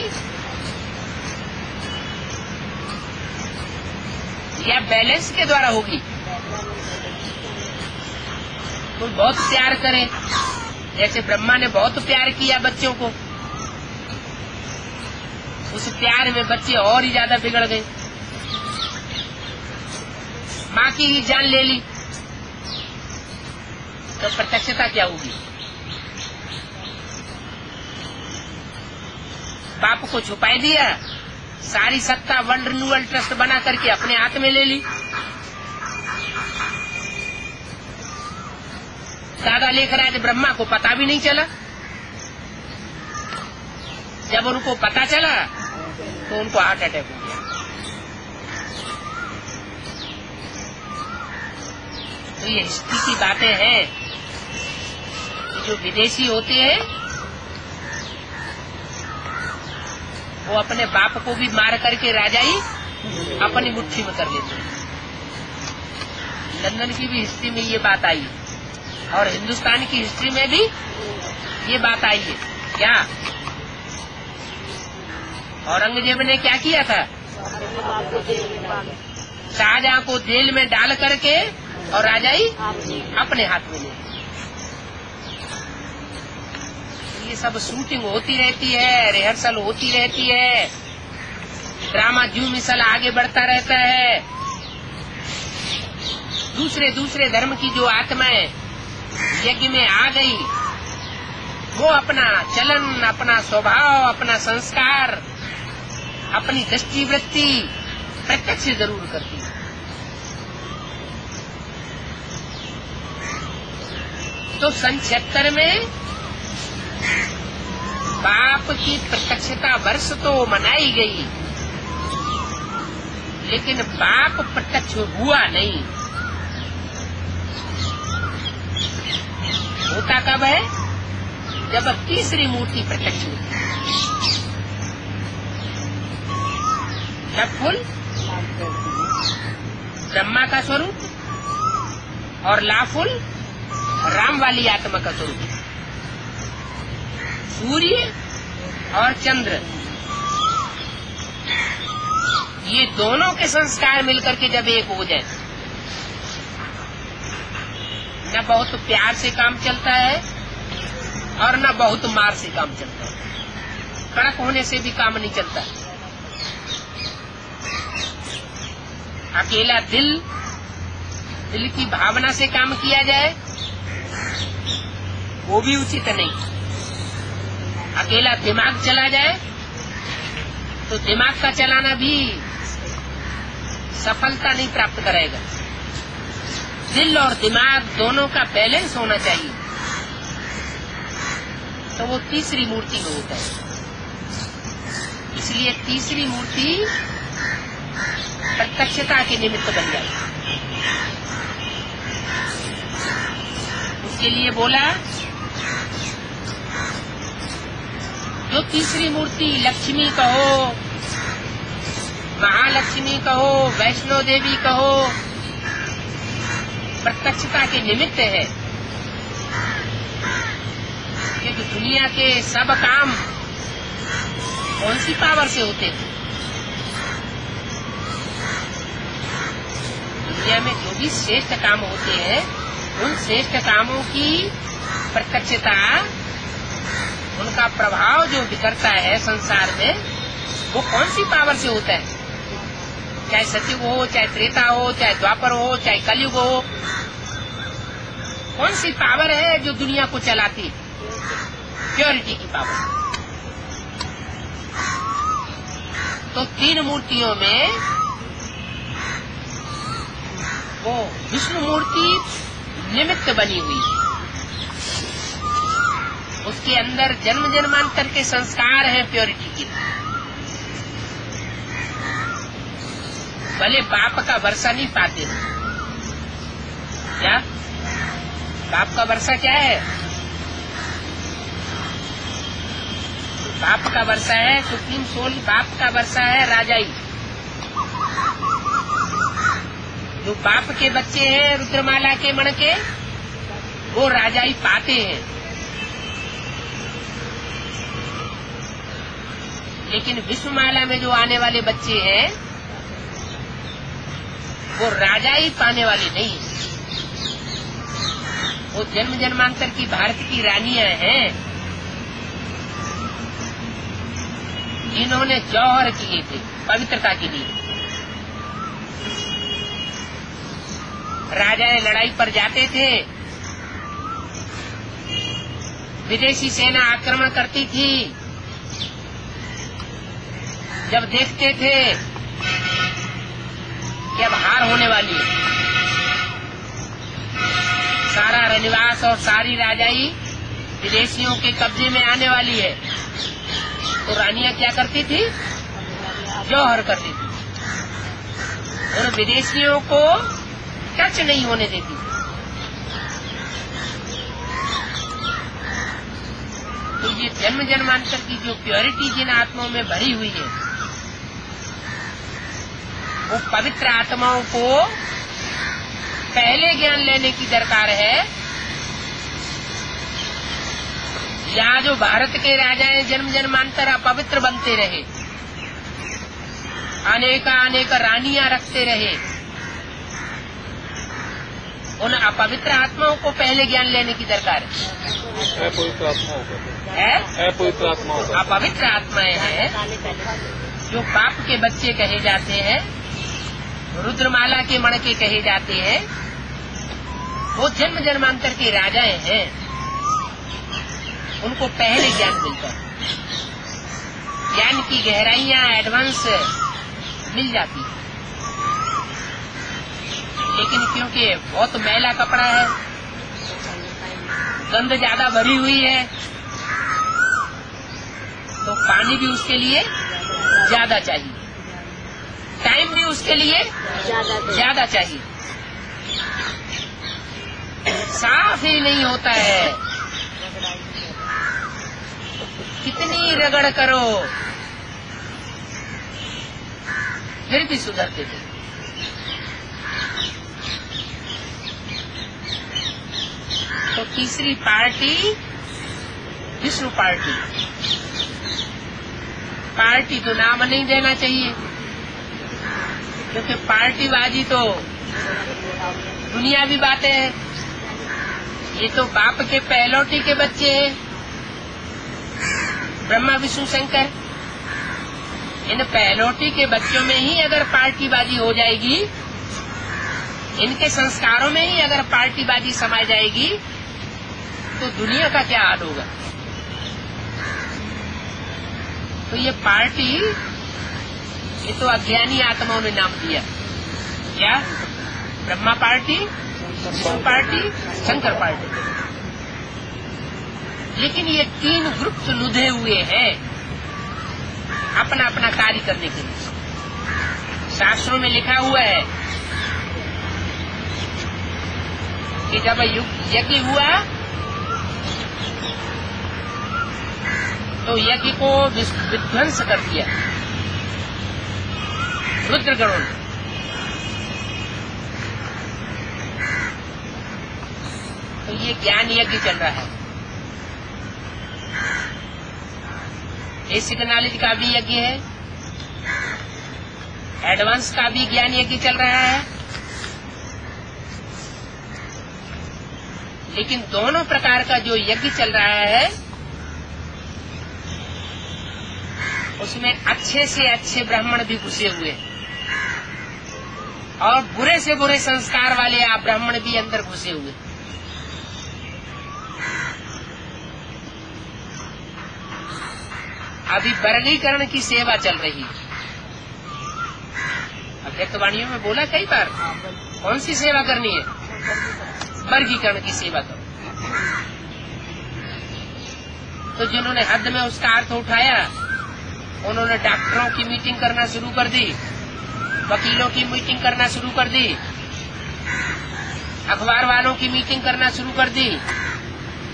Speaker 1: या बैलेंस के द्वारा होगी? तो बहुत प्यार करें। जैसे ब्रह्मा ने बहुत प्यार किया बच्चों को। उस प्यार में बच्चे और ही ज़्यादा बिगड़ गए। माँ की ही जान ले ली। तो प्रत्यक्षता क्या होगी? बाप को छुपाई दिया। सारी सत्ता वर्ल्ड रिन्यूअल ट्रस्ट बना करके अपने हाथ में ले ली। दादा आए ब्रह्मा को पता भी नहीं चला। जब उनको पता चला तो उनको हार्ट अटैक हो गया। तो ये हिस्ट्री की बातें हैं जो विदेशी होते हैं वो अपने बाप को भी मार करके राजाई अपनी मुट्ठी में कर लेते हैं। लंदन की भी हिस्ट्री में ये बात आई, और हिंदुस्तान की हिस्ट्री में भी ये बात आई है। क्या? औरंगज़ेब ने क्या किया था? शाहजहां को जेल में डाल करके और राजाई अपने हाथ में ले ये सब शूटिंग होती रहती है रिहर्सल होती रहती है। ड्रामा जू मिसल आगे बढ़ता रहता है। दूसरे दूसरे धर्म की जो आत्माएँ यज्ञ में आ गई, वो अपना चलन, अपना स्वभाव, अपना संस्कार, अपनी दृष्टि वृत्ति प्रत्यक्ष ज़रूर करती है। तो सन छिहत्तर में बाप की प्रत्यक्षता वर्ष तो मनाई गई। लेकिन बाप प्रत्यक्ष हुआ नहीं। होता कब है? जब तीसरी मूर्ति प्रत्यक्ष हुई। फुल? ब्रह्मा का स्वरूप और लाफुल राम वाली आत्मा का स्वरूप। सूर्य और चंद्र। ये दोनों के संस्कार मिलकर के जब एक हो जाए, न बहुत प्यार से काम चलता है और न बहुत मार से काम चलता है। कड़क होने से भी काम नहीं चलता। अकेला दिल दिल की भावना से काम किया जाए, वो भी उचित नहीं। अकेला दिमाग चला जाए तो दिमाग का चलाना भी सफलता नहीं प्राप्त करेगा। दिल और दिमाग दोनों का बैलेंस होना चाहिए। तो वो तीसरी मूर्ति में होता है। इसलिए तीसरी मूर्ति प्रत्यक्षता के निमित्त बन जाए। उसके लिए बोला जो तीसरी मूर्ति लक्ष्मी कहो। महालक्ष्मी कहो, वैष्णो देवी कहो। प्रत्यक्षता के निमित्त है। क्योंकि दुनिया के सब काम कौन सी पावर से होते थे दुनिया में जो भी श्रेष्ठ काम होते हैं, उन श्रेष्ठ कामों की प्रत्यक्षता उनका प्रभाव जो बिखरता है संसार में, वो कौन सी पावर से होता है? चाहे सतयुग हो, चाहे त्रेता हो, चाहे द्वापर हो, चाहे कलयुग हो कौन सी पावर है जो दुनिया को चलाती है? प्योरिटी की पावर तो तीन मूर्तियों में, वो विष्णु मूर्ति निमित्त बनी हुई है। उसके अंदर जन्म जन्मांतर के संस्कार हैं प्योरिटी के भले बाप का वर्षा नहीं पाते। क्या? बाप का वर्षा क्या है? बाप का वर्षा है, सुप्रीम सोल बाप का वर्षा है, राजाई। जो बाप के बच्चे हैं, रुद्रमाला के मण के, वो राजाई पाते हैं। लेकिन विश्वमाला में जो आने वाले बच्चे हैं, वो राजा ही पाने वाले नहीं वो जन्म जन्मांतर की भारत की रानियाँ हैं। जिन्होंने जौहर किए थे, पवित्रता के लिए। राजा लड़ाई पर जाते थे। विदेशी सेना आक्रमण करती थी। जब देखते थे कि अब हार होने वाली है। सारा रनिवास और सारी राजाई विदेशियों के कब्जे में आने वाली है। तो रानियाँ क्या करती थी? जौहर करती थी। और विदेशियों को टच नहीं होने देती तो ये जन्म जन्मांतर की जो प्योरिटी जिन आत्माओं में भरी हुई है वो पवित्र आत्माओं को पहले ज्ञान लेने की दरकार है। यहाँ जो भारत के राजाएँ जन्म जन्मांतर अपवित्र बनते रहे। अनेक अनेक रानियाँ रखते रहे। उन अपवित्र आत्माओं को पहले ज्ञान लेने की दरकार है।
Speaker 2: अपवित्र आत्माओं का।
Speaker 1: है?
Speaker 2: अपवित्र आत्माओं
Speaker 1: अपवित्र आत्माएँ हैं जो पाप के बच्चे कहे जाते हैं। रुद्रमाला के मण के कहे जाते हैं, वो जन्म जन्मांतर के राजाएँ हैं। उनको पहले ज्ञान मिलता है। ज्ञान की गहराइयाँ एडवांस मिल जाती है। लेकिन क्योंकि बहुत मैला कपड़ा है गंद ज़्यादा भरी हुई है तो पानी भी उसके लिए ज़्यादा चाहिए। टाइम भी उसके लिए ज़्यादा चाहिए। साफ़ ही नहीं होता है। कितनी रगड़ करो। फिर भी सुधरते थे। तो तीसरी पार्टी विष्णु पार्टी। पार्टी तो नाम नहीं देना चाहिए। क्योंकि पार्टीबाजी तो दुनिया भी बातें है। ये तो बाप के पहलौटी के बच्चे हैं। ब्रह्मा, विष्णु, शंकर, इन पहलौटी के बच्चों में ही अगर पार्टीबाजी हो जाएगी, इनके संस्कारों में ही अगर पार्टीबाजी समा जाएगी तो दुनिया का क्या हाल होगा? तो ये पार्टी ये तो अज्ञानी आत्माओं ने नाम दिया क्या Brahma party Vishnu party Shankar party लेकिन ये तीन ग्रुप लुधे हुए हैं अपना अपना कार्य करने के लिए शास्त्रों में लिखा हुआ है कि जब यज्ञ हुआ तो यज्ञ को विध्वंस कर दिया रुद्रगणों ने तो ये ज्ञान यज्ञ चल रहा है? बेसिक नॉलेज का भी यज्ञ है। एडवांस का भी ज्ञान यज्ञ चल रहा है। लेकिन दोनों प्रकार का जो यज्ञ चल रहा है, उसमें अच्छे से अच्छे ब्राह्मण भी घुसे हुए हैं। और बुरे से बुरे संस्कार वाले आप ब्राह्मण भी अंदर घुसे हुए। अभी वर्गीकरण की सेवा चल रही है। अव्यक्त वाणियों में बोला कई बार, कौन सी सेवा करनी है? वर्गीकरण की सेवा करो। तो जिन्होंने हद में उसका अर्थ उठाया, उन्होंने डॉक्टरों की मीटिंग करना शुरू कर दी। वकीलों की मीटिंग करना शुरू कर दी। अखबार वालों की मीटिंग करना शुरू कर दी।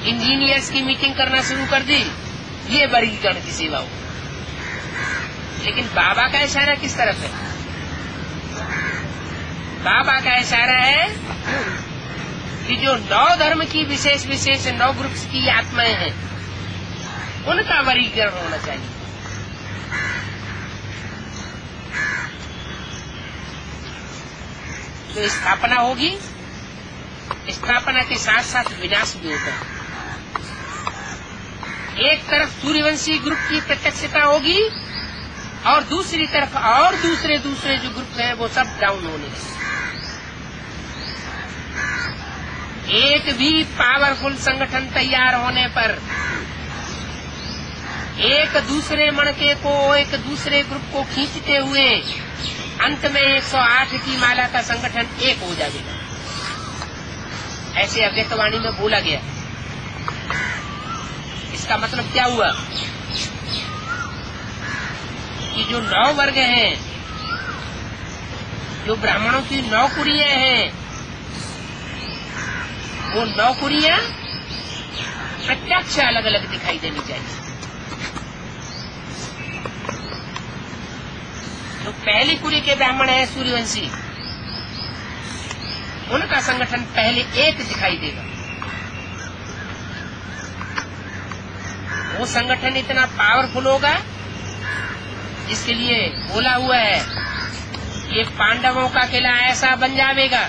Speaker 1: इंजीनियर्स की मीटिंग करना शुरू कर दी। ये वर्गीकरण की सेवा लेकिन बाबा का इशारा किस तरफ़ है? बाबा का इशारा है कि जो नौ धर्म की विशेष विशेष नौ ग्रुप्स की आत्माएँ हैं, उनका वर्गीकरण होना चाहिए। तो स्थापना होगी, स्थापना के साथ साथ विनाश भी होगा। एक तरफ़ सूर्यवंशी ग्रुप की प्रत्यक्षता होगी और दूसरी तरफ़ और दूसरे दूसरे जो ग्रुप हैं, वो सब डाउन होने एक भी पावरफुल संगठन तैयार होने पर, एक दूसरे मणके को, एक दूसरे ग्रुप को खींचते हुए अंत में 108 की माला का संगठन एक हो जाएगा। ऐसे अव्यक्तवाणी में बोला गया। इसका मतलब क्या हुआ? कि जो नौ वर्ग हैं, जो ब्राह्मणों की नौ कुड़िया हैं, वो नौ कुड़िया प्रत्यक्ष अलग अलग दिखाई देनी चाहिए। जो पहली कुड़ी के ब्राह्मण है सूर्यवंशी। उनका संगठन पहले एक दिखाई देगा। वो संगठन इतना पावरफुल होगा, इसके लिए बोला हुआ है ये पांडवों का किला ऐसा बन जाएगा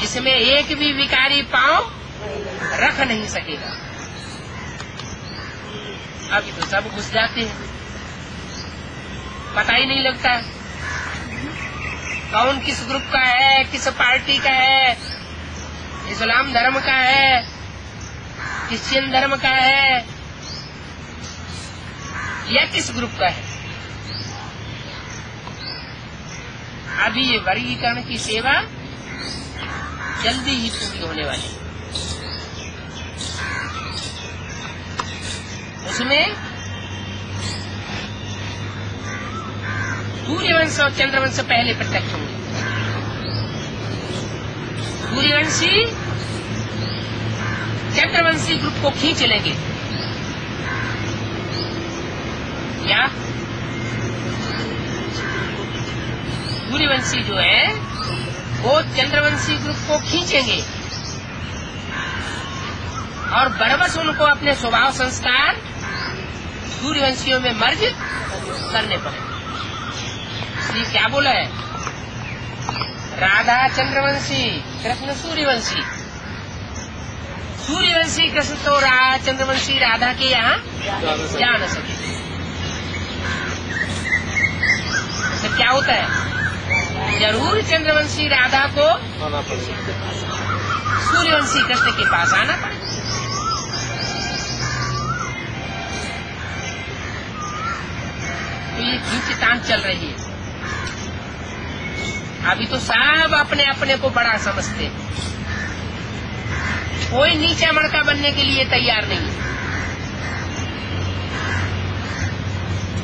Speaker 1: जिसमें एक भी विकारी पाँव रख नहीं सकेगा। अभी तो सब घुस जाते हैं। पता ही नहीं लगता। कौन किस ग्रुप का है, किस पार्टी का है, इस्लाम धर्म का है, क्रिश्चियन धर्म का है, या किस ग्रुप का है? अभी ये वर्गीकरण की सेवा जल्दी ही पूरी होने वाली। है उसमें सूर्यवंश और चंद्रवंश पहले प्रत्यक्ष होंगे। सूर्यवंशी चंद्रवंशी ग्रुप को खींच लेंगे। क्या? सूर्यवंशी जो है, वो चंद्रवंशी ग्रुप को खींचेंगे। और बरबस उनको अपने स्वभाव संस्कार सूर्यवंशियों में मर्ज करने पड़े इसलिए क्या बोला है? राधा चंद्रवंशी कृष्ण सूर्यवंशी। सूर्यवंशी कृष्ण तो राधा चंद्रवंशी राधा के यहाँ जा न सके। तो क्या होता है? ज़रूर चंद्रवंशी राधा को सूर्यवंशी कृष्ण के पास आना पड़ेगा। तो ये चल रही है। अभी तो सब अपने अपने को बड़ा समझते हैं। कोई नीचा मड़का बनने के लिए तैयार नहीं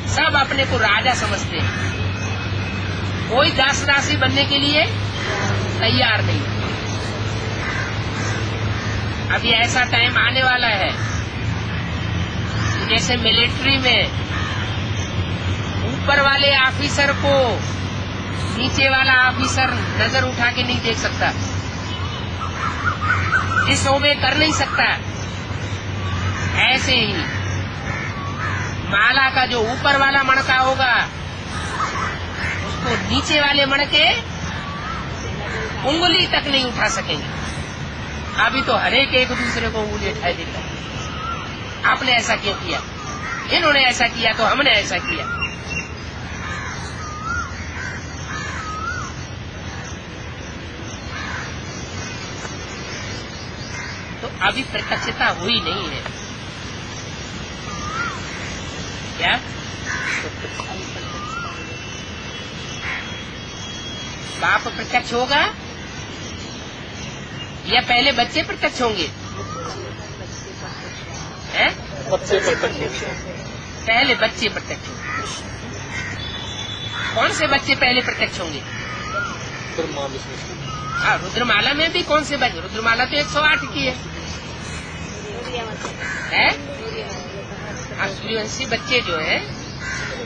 Speaker 1: सब अपने को राजा समझते हैं। कोई दास दासी बनने के लिए तैयार नहीं अभी ऐसा टाइम आने वाला है, जैसे मिलिट्री में ऊपर वाले ऑफिसर को नीचे वाला ऑफिसर नज़र उठा के नहीं देख सकता। इस में कर नहीं सकता। ऐसे ही माला का जो ऊपर वाला मणका होगा, उसको नीचे वाले मणके उंगली तक नहीं उठा सकेंगे। अभी तो हरेक एक दूसरे को उंगली उठाई है। आपने ऐसा क्यों किया? इन्होंने ऐसा किया तो हमने ऐसा किया। अभी प्रत्यक्षता हुई नहीं है। क्या? बाप प्रत्यक्ष होगा? या पहले बच्चे प्रत्यक्ष होंगे? हैं?
Speaker 2: बच्चे प्रत्यक्ष
Speaker 1: पहले बच्चे प्रत्यक्ष होंगे। कौन से बच्चे पहले प्रत्यक्ष होंगे। हाँ रुद्रमाला में भी कौन से बच्चे? रुद्रमाला तो 108 की है। है? हाँ सूर्यवंशी बच्चे जो है,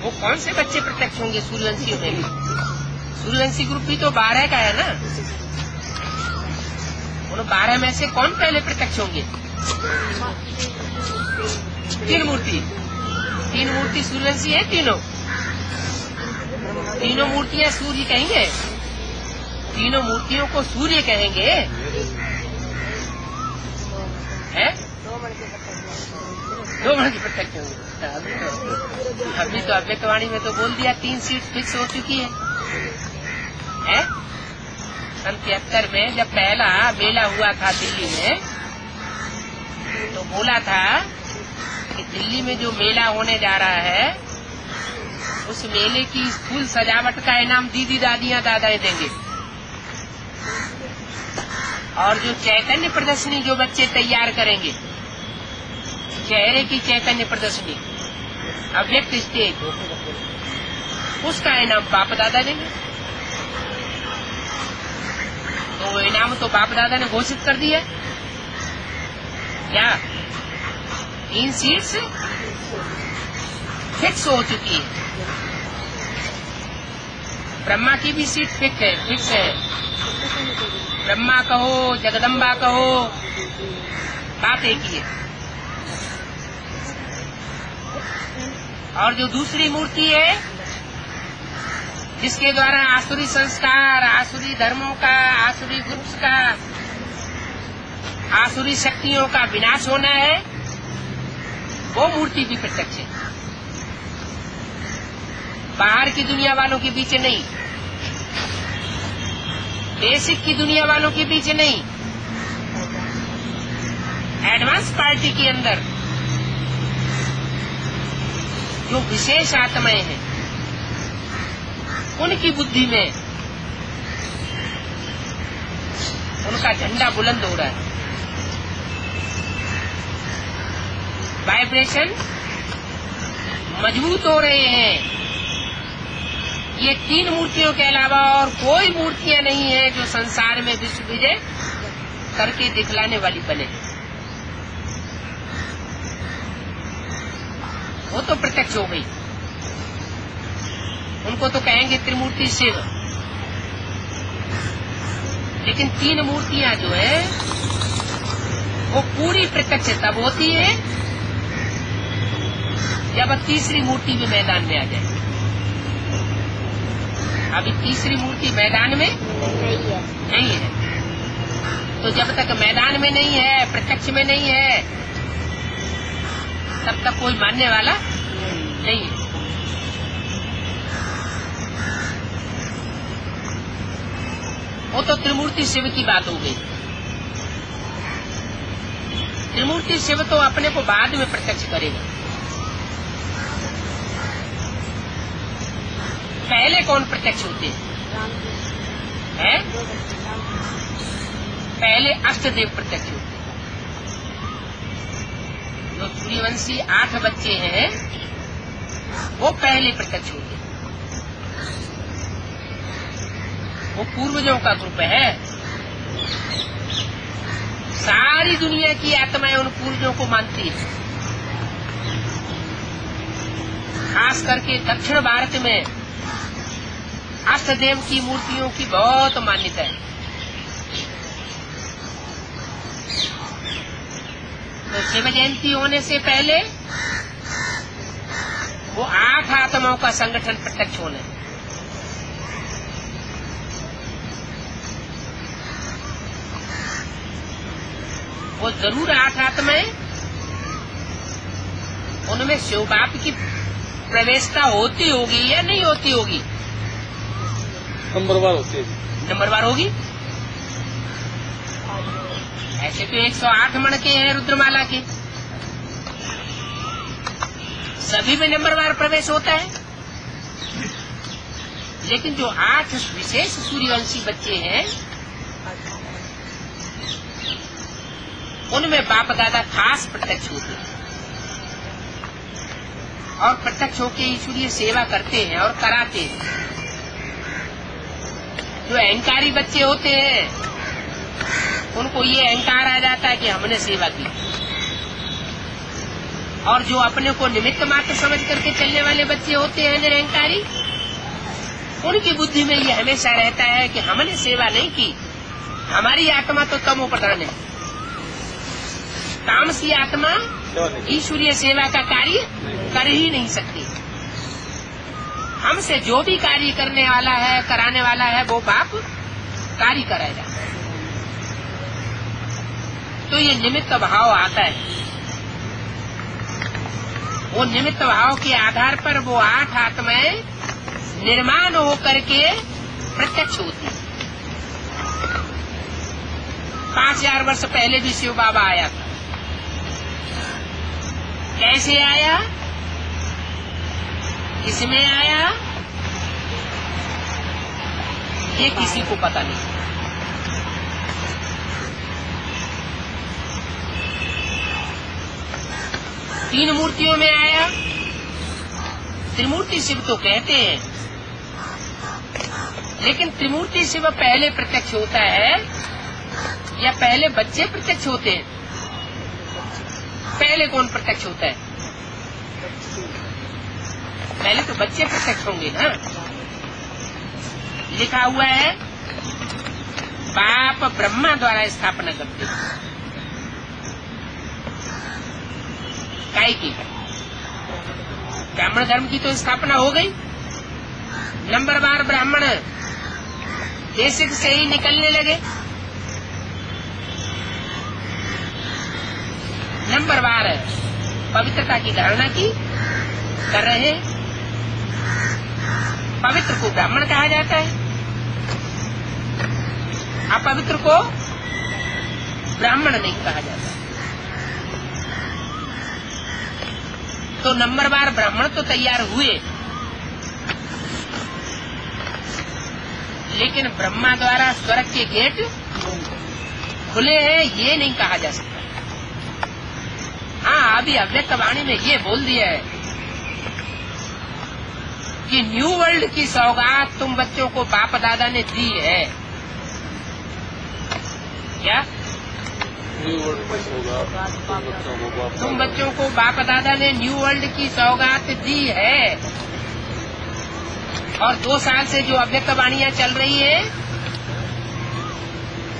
Speaker 1: वो कौन से बच्चे प्रत्यक्ष होंगे सूर्यवंशियों में? सूर्यवंशी ग्रुप भी तो बारह का है ना? उन बारह में से कौन पहले प्रत्यक्ष होंगे? तीन मूर्ति। तीन मूर्ति सूर्यवंशी है, तीनों? तीनों मूर्तियाँ सूर्य कहेंगे? तीनों मूर्तियों को सूर्य कहेंगे? है? दो मन की प्रत्यक्ष होंगे अभी तो अभी अव्यक्तवाणी में तो बोल दिया, तीन सीट फिक्स हो चुकी है। है? सन तिहत्तर में जब पहला मेला हुआ था दिल्ली में तो बोला था कि दिल्ली में जो मेला होने जा रहा है, उस मेले की फुल सजावट का इनाम दीदी दादियाँ दादाएँ देंगे। और जो चैतन्य प्रदर्शनी जो बच्चे तैयार करेंगे चेहरे की चैतन्य प्रदर्शनी। अव्यक्त स्टेज उसका इनाम बाप दादा देंगे तो इनाम तो बाप दादा ने घोषित कर दिया। क्या तीन सीट्स फिक्स हो चुकी है। ब्रह्मा की भी सीट फिक्स है फिक्स है। ब्रह्मा कहो, जगदम्बा कहो बात एक ही है। और जो दूसरी मूर्ति है, जिसके द्वारा आसुरी संस्कार, आसुरी धर्मों का, आसुरी ग्रुप्स का, आसुरी शक्तियों का विनाश होना है, वो मूर्ति भी प्रत्यक्ष है। बाहर की दुनिया वालों के बीच नहीं। बेसिक की दुनिया वालों के बीच नहीं। एडवांस पार्टी के अंदर जो विशेष आत्माएँ हैं। उनकी बुद्धि में उनका झंडा बुलंद हो रहा है। वाइब्रेशन मज़बूत हो रहे हैं। ये तीन मूर्तियों के अलावा और कोई मूर्तियाँ नहीं है जो संसार में विश्व विजय करके दिखलाने वाली बने। वो तो प्रत्यक्ष हो गई। उनको तो कहेंगे त्रिमूर्ति शिव। लेकिन तीन मूर्तियाँ जो है वो पूरी प्रत्यक्ष तब होती है जब तीसरी मूर्ति भी मैदान में आ जाए। अभी तीसरी मूर्ति मैदान में नहीं है। तो जब तक मैदान में नहीं है प्रत्यक्ष में नहीं है तब तक कोई मानने वाला नहीं है। वो तो त्रिमूर्ति शिव की बात हो गई। त्रिमूर्ति शिव तो अपने को बाद में प्रत्यक्ष करेगा। पहले कौन प्रत्यक्ष होते हैं? है? पहले अष्टदेव प्रत्यक्ष होते जो सूर्यवंशी आठ बच्चे हैं, वो पहले प्रत्यक्ष होंगे। वो पूर्वजों का ग्रुप है। सारी दुनिया की आत्माएँ उन पूर्वजों को मानती है। खास करके दक्षिण भारत में अष्टदेव की मूर्तियों की बहुत मान्यता है। तो शिव जयंती होने से पहले वो आठ आत्माओं का संगठन प्रत्यक्ष होना। है वो ज़रूर आठ आत्माएँ उनमें शिव बाप की प्रवेशता होती होगी या नहीं होती होगी?
Speaker 2: नंबरवार होती है।
Speaker 1: नंबरवार होगी? ऐसे तो 108 मण के हैं रुद्रमाला के। सभी में नंबरवार प्रवेश होता है। लेकिन जो आठ विशेष सूर्यवंशी बच्चे हैं, उनमें बाप दादा खास प्रत्यक्ष होते हैं। और प्रत्यक्ष होकर ईश्वरीय सेवा करते हैं और कराते हैं। जो अहंकारी बच्चे होते हैं उनको ये अहंकार आ जाता है कि हमने सेवा की। और जो अपने को निमित्त मात्र समझ करके चलने वाले बच्चे होते हैं निरहंकारी उनकी बुद्धि में ये हमेशा रहता है कि हमने सेवा नहीं की। हमारी आत्मा तो तमो प्रधान है। तामसी आत्मा ईश्वरीय सेवा का कार्य कर ही नहीं सकती। हमसे जो भी कार्य करने वाला है, कराने वाला है, वो बाप कार्य कराएगा। तो ये निमित्त भाव आता है। वो निमित्त भाव के आधार पर वो आठ आत्माएँ निर्माण होकर के प्रत्यक्ष होती है। पाँच हज़ार वर्ष पहले भी शिव बाबा आया था। कैसे आया? किसमें आया? ये किसी को पता नहीं। तीन मूर्तियों में आया। त्रिमूर्ति शिव तो कहते हैं। लेकिन त्रिमूर्ति शिव पहले प्रत्यक्ष होता है या पहले बच्चे प्रत्यक्ष होते हैं? पहले कौन प्रत्यक्ष होता है? पहले तो बच्चे प्रत्यक्ष होंगे ना। लिखा हुआ है, बाप ब्रह्मा द्वारा स्थापना करते हैं। काय की ब्राह्मण धर्म की तो स्थापना हो गई। नंबर बार ब्राह्मण बेसिक से ही निकलने लगे। नंबर बार पवित्रता की धारणा की कर रहे हैं। पवित्र को ब्राह्मण कहा जाता है। अपवित्र को ब्राह्मण नहीं कहा जाता। तो नंबर बार ब्राह्मण तो तैयार हुए। लेकिन ब्रह्मा द्वारा स्वर्ग के गेट खुले हैं, ये नहीं कहा जा सकता। हाँ अभी अव्यक्त वाणी में ये बोल दिया है कि न्यू वर्ल्ड की सौगात तुम बच्चों को बाप दादा ने दी है। क्या?
Speaker 2: न्यू होगा तुम बच्चों को बाप
Speaker 1: तुम बच्चों को बाप दादा ने न्यू वर्ल्ड की सौगात दी है। और दो साल से जो अव्यक्त वाणियाँ चल रही है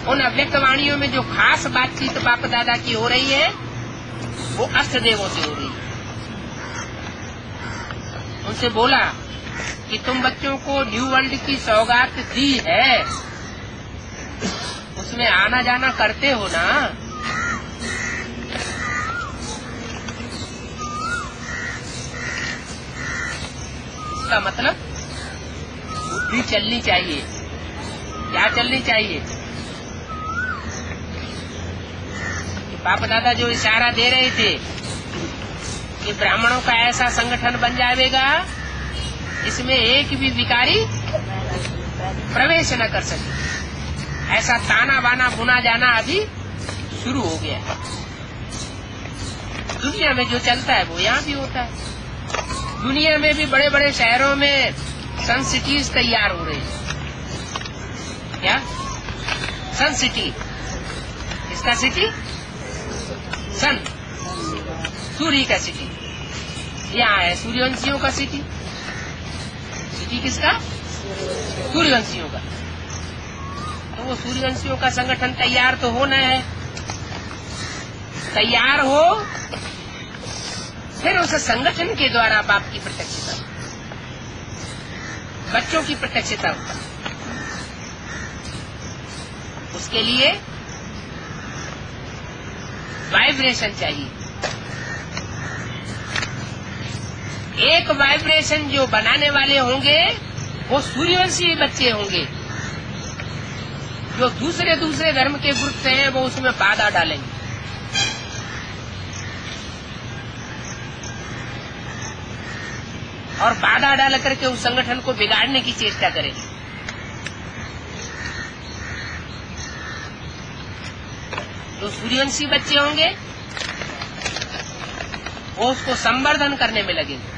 Speaker 1: उन अव्यक्त वाणियों में जो खास बातचीत बाप दादा की हो रही है वो अष्ट देवों से हो रही है। उनसे बोला कि तुम बच्चों को न्यू वर्ल्ड की सौगात दी है। उसमें आना जाना करते हो ना। इसका मतलब बुद्धि चलनी चाहिए। क्या चलनी चाहिए? बाप दादा जो इशारा दे रहे थे कि ब्राह्मणों का ऐसा संगठन बन जाएगा, इसमें एक भी विकारी प्रवेश न कर सके। ऐसा ताना बाना बुना जाना अभी शुरू हो गया दुनिया में जो चलता है वो यहाँ भी होता है। दुनिया में भी बड़े बड़े शहरों में सन सिटीज़ तैयार हो रही है। क्या? सन सिटी किसका सिटी सन सूर्य का सिटी यहाँ है सूर्यवंशियों का सिटी सिटी किसका? सूर्यवंशियों का। तो वो सूर्यवंशियों का संगठन तैयार तो होना है। तैयार हो फिर उस संगठन के द्वारा बाप की प्रत्यक्षता। बच्चों की प्रत्यक्षता। उसके लिए वाइब्रेशन चाहिए। एक वाइब्रेशन जो बनाने वाले होंगे, वो सूर्यवंशी बच्चे होंगे। जो दूसरे दूसरे धर्म के ग्रुप हैं, वो उसमें बाधा डालेंगे। और बाधा डाल करके उस संगठन को बिगाड़ने की चेष्टा करें। तो सूर्यवंशी बच्चे होंगे, वो उसको संवर्धन करने में लगेंगे।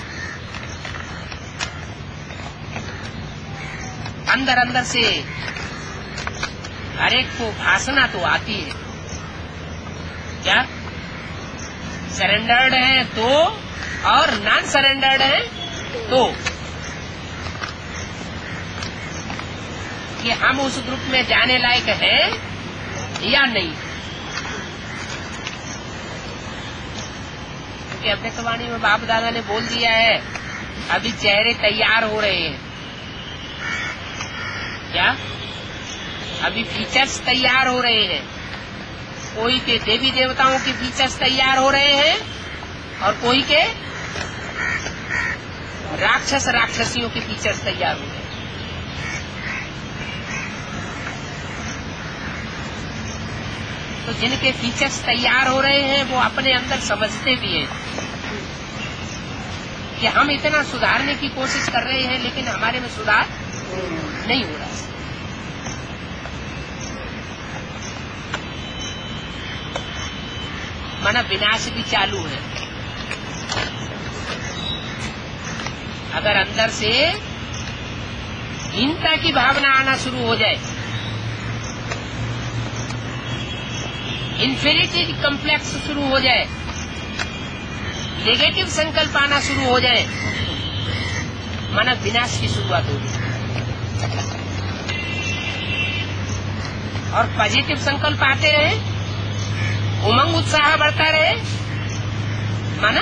Speaker 1: अंदर अंदर से हर एक को भाषणा तो आती है। क्या? सरेंडर्ड है तो और नॉन सरेंडर्ड है तो कि हम उस ग्रुप में जाने लायक हैं या नहीं? क्योंकि अपने अव्यक्तवाणी में बाप दादा ने बोल दिया है, अभी चेहरे तैयार हो रहे हैं। क्या? अभी फीचर्स तैयार हो रहे हैं। कोई के देवी देवताओं के फीचर्स तैयार हो रहे हैं और कोई के राक्षस राक्षसियों के फीचर्स तैयार हो रहे तो जिनके फीचर्स तैयार हो रहे हैं, वो अपने अंदर समझते भी हैं कि हम इतना सुधारने की कोशिश कर रहे हैं, लेकिन हमारे में सुधार नहीं हो रहा। माना विनाश भी चालू है। अगर अंदर से हीनता की भावना आना शुरू हो जाए इन्फिनिटी कम्प्लेक्स शुरू हो जाए नेगेटिव संकल्प आना शुरू हो जाए माना विनाश की शुरुआत होगी। और पॉजिटिव संकल्प आते रहे, उमंग उत्साह बढ़ता रहे, माना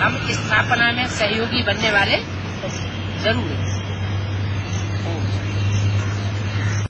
Speaker 1: हम स्थापना में सहयोगी बनने वाले ज़रूर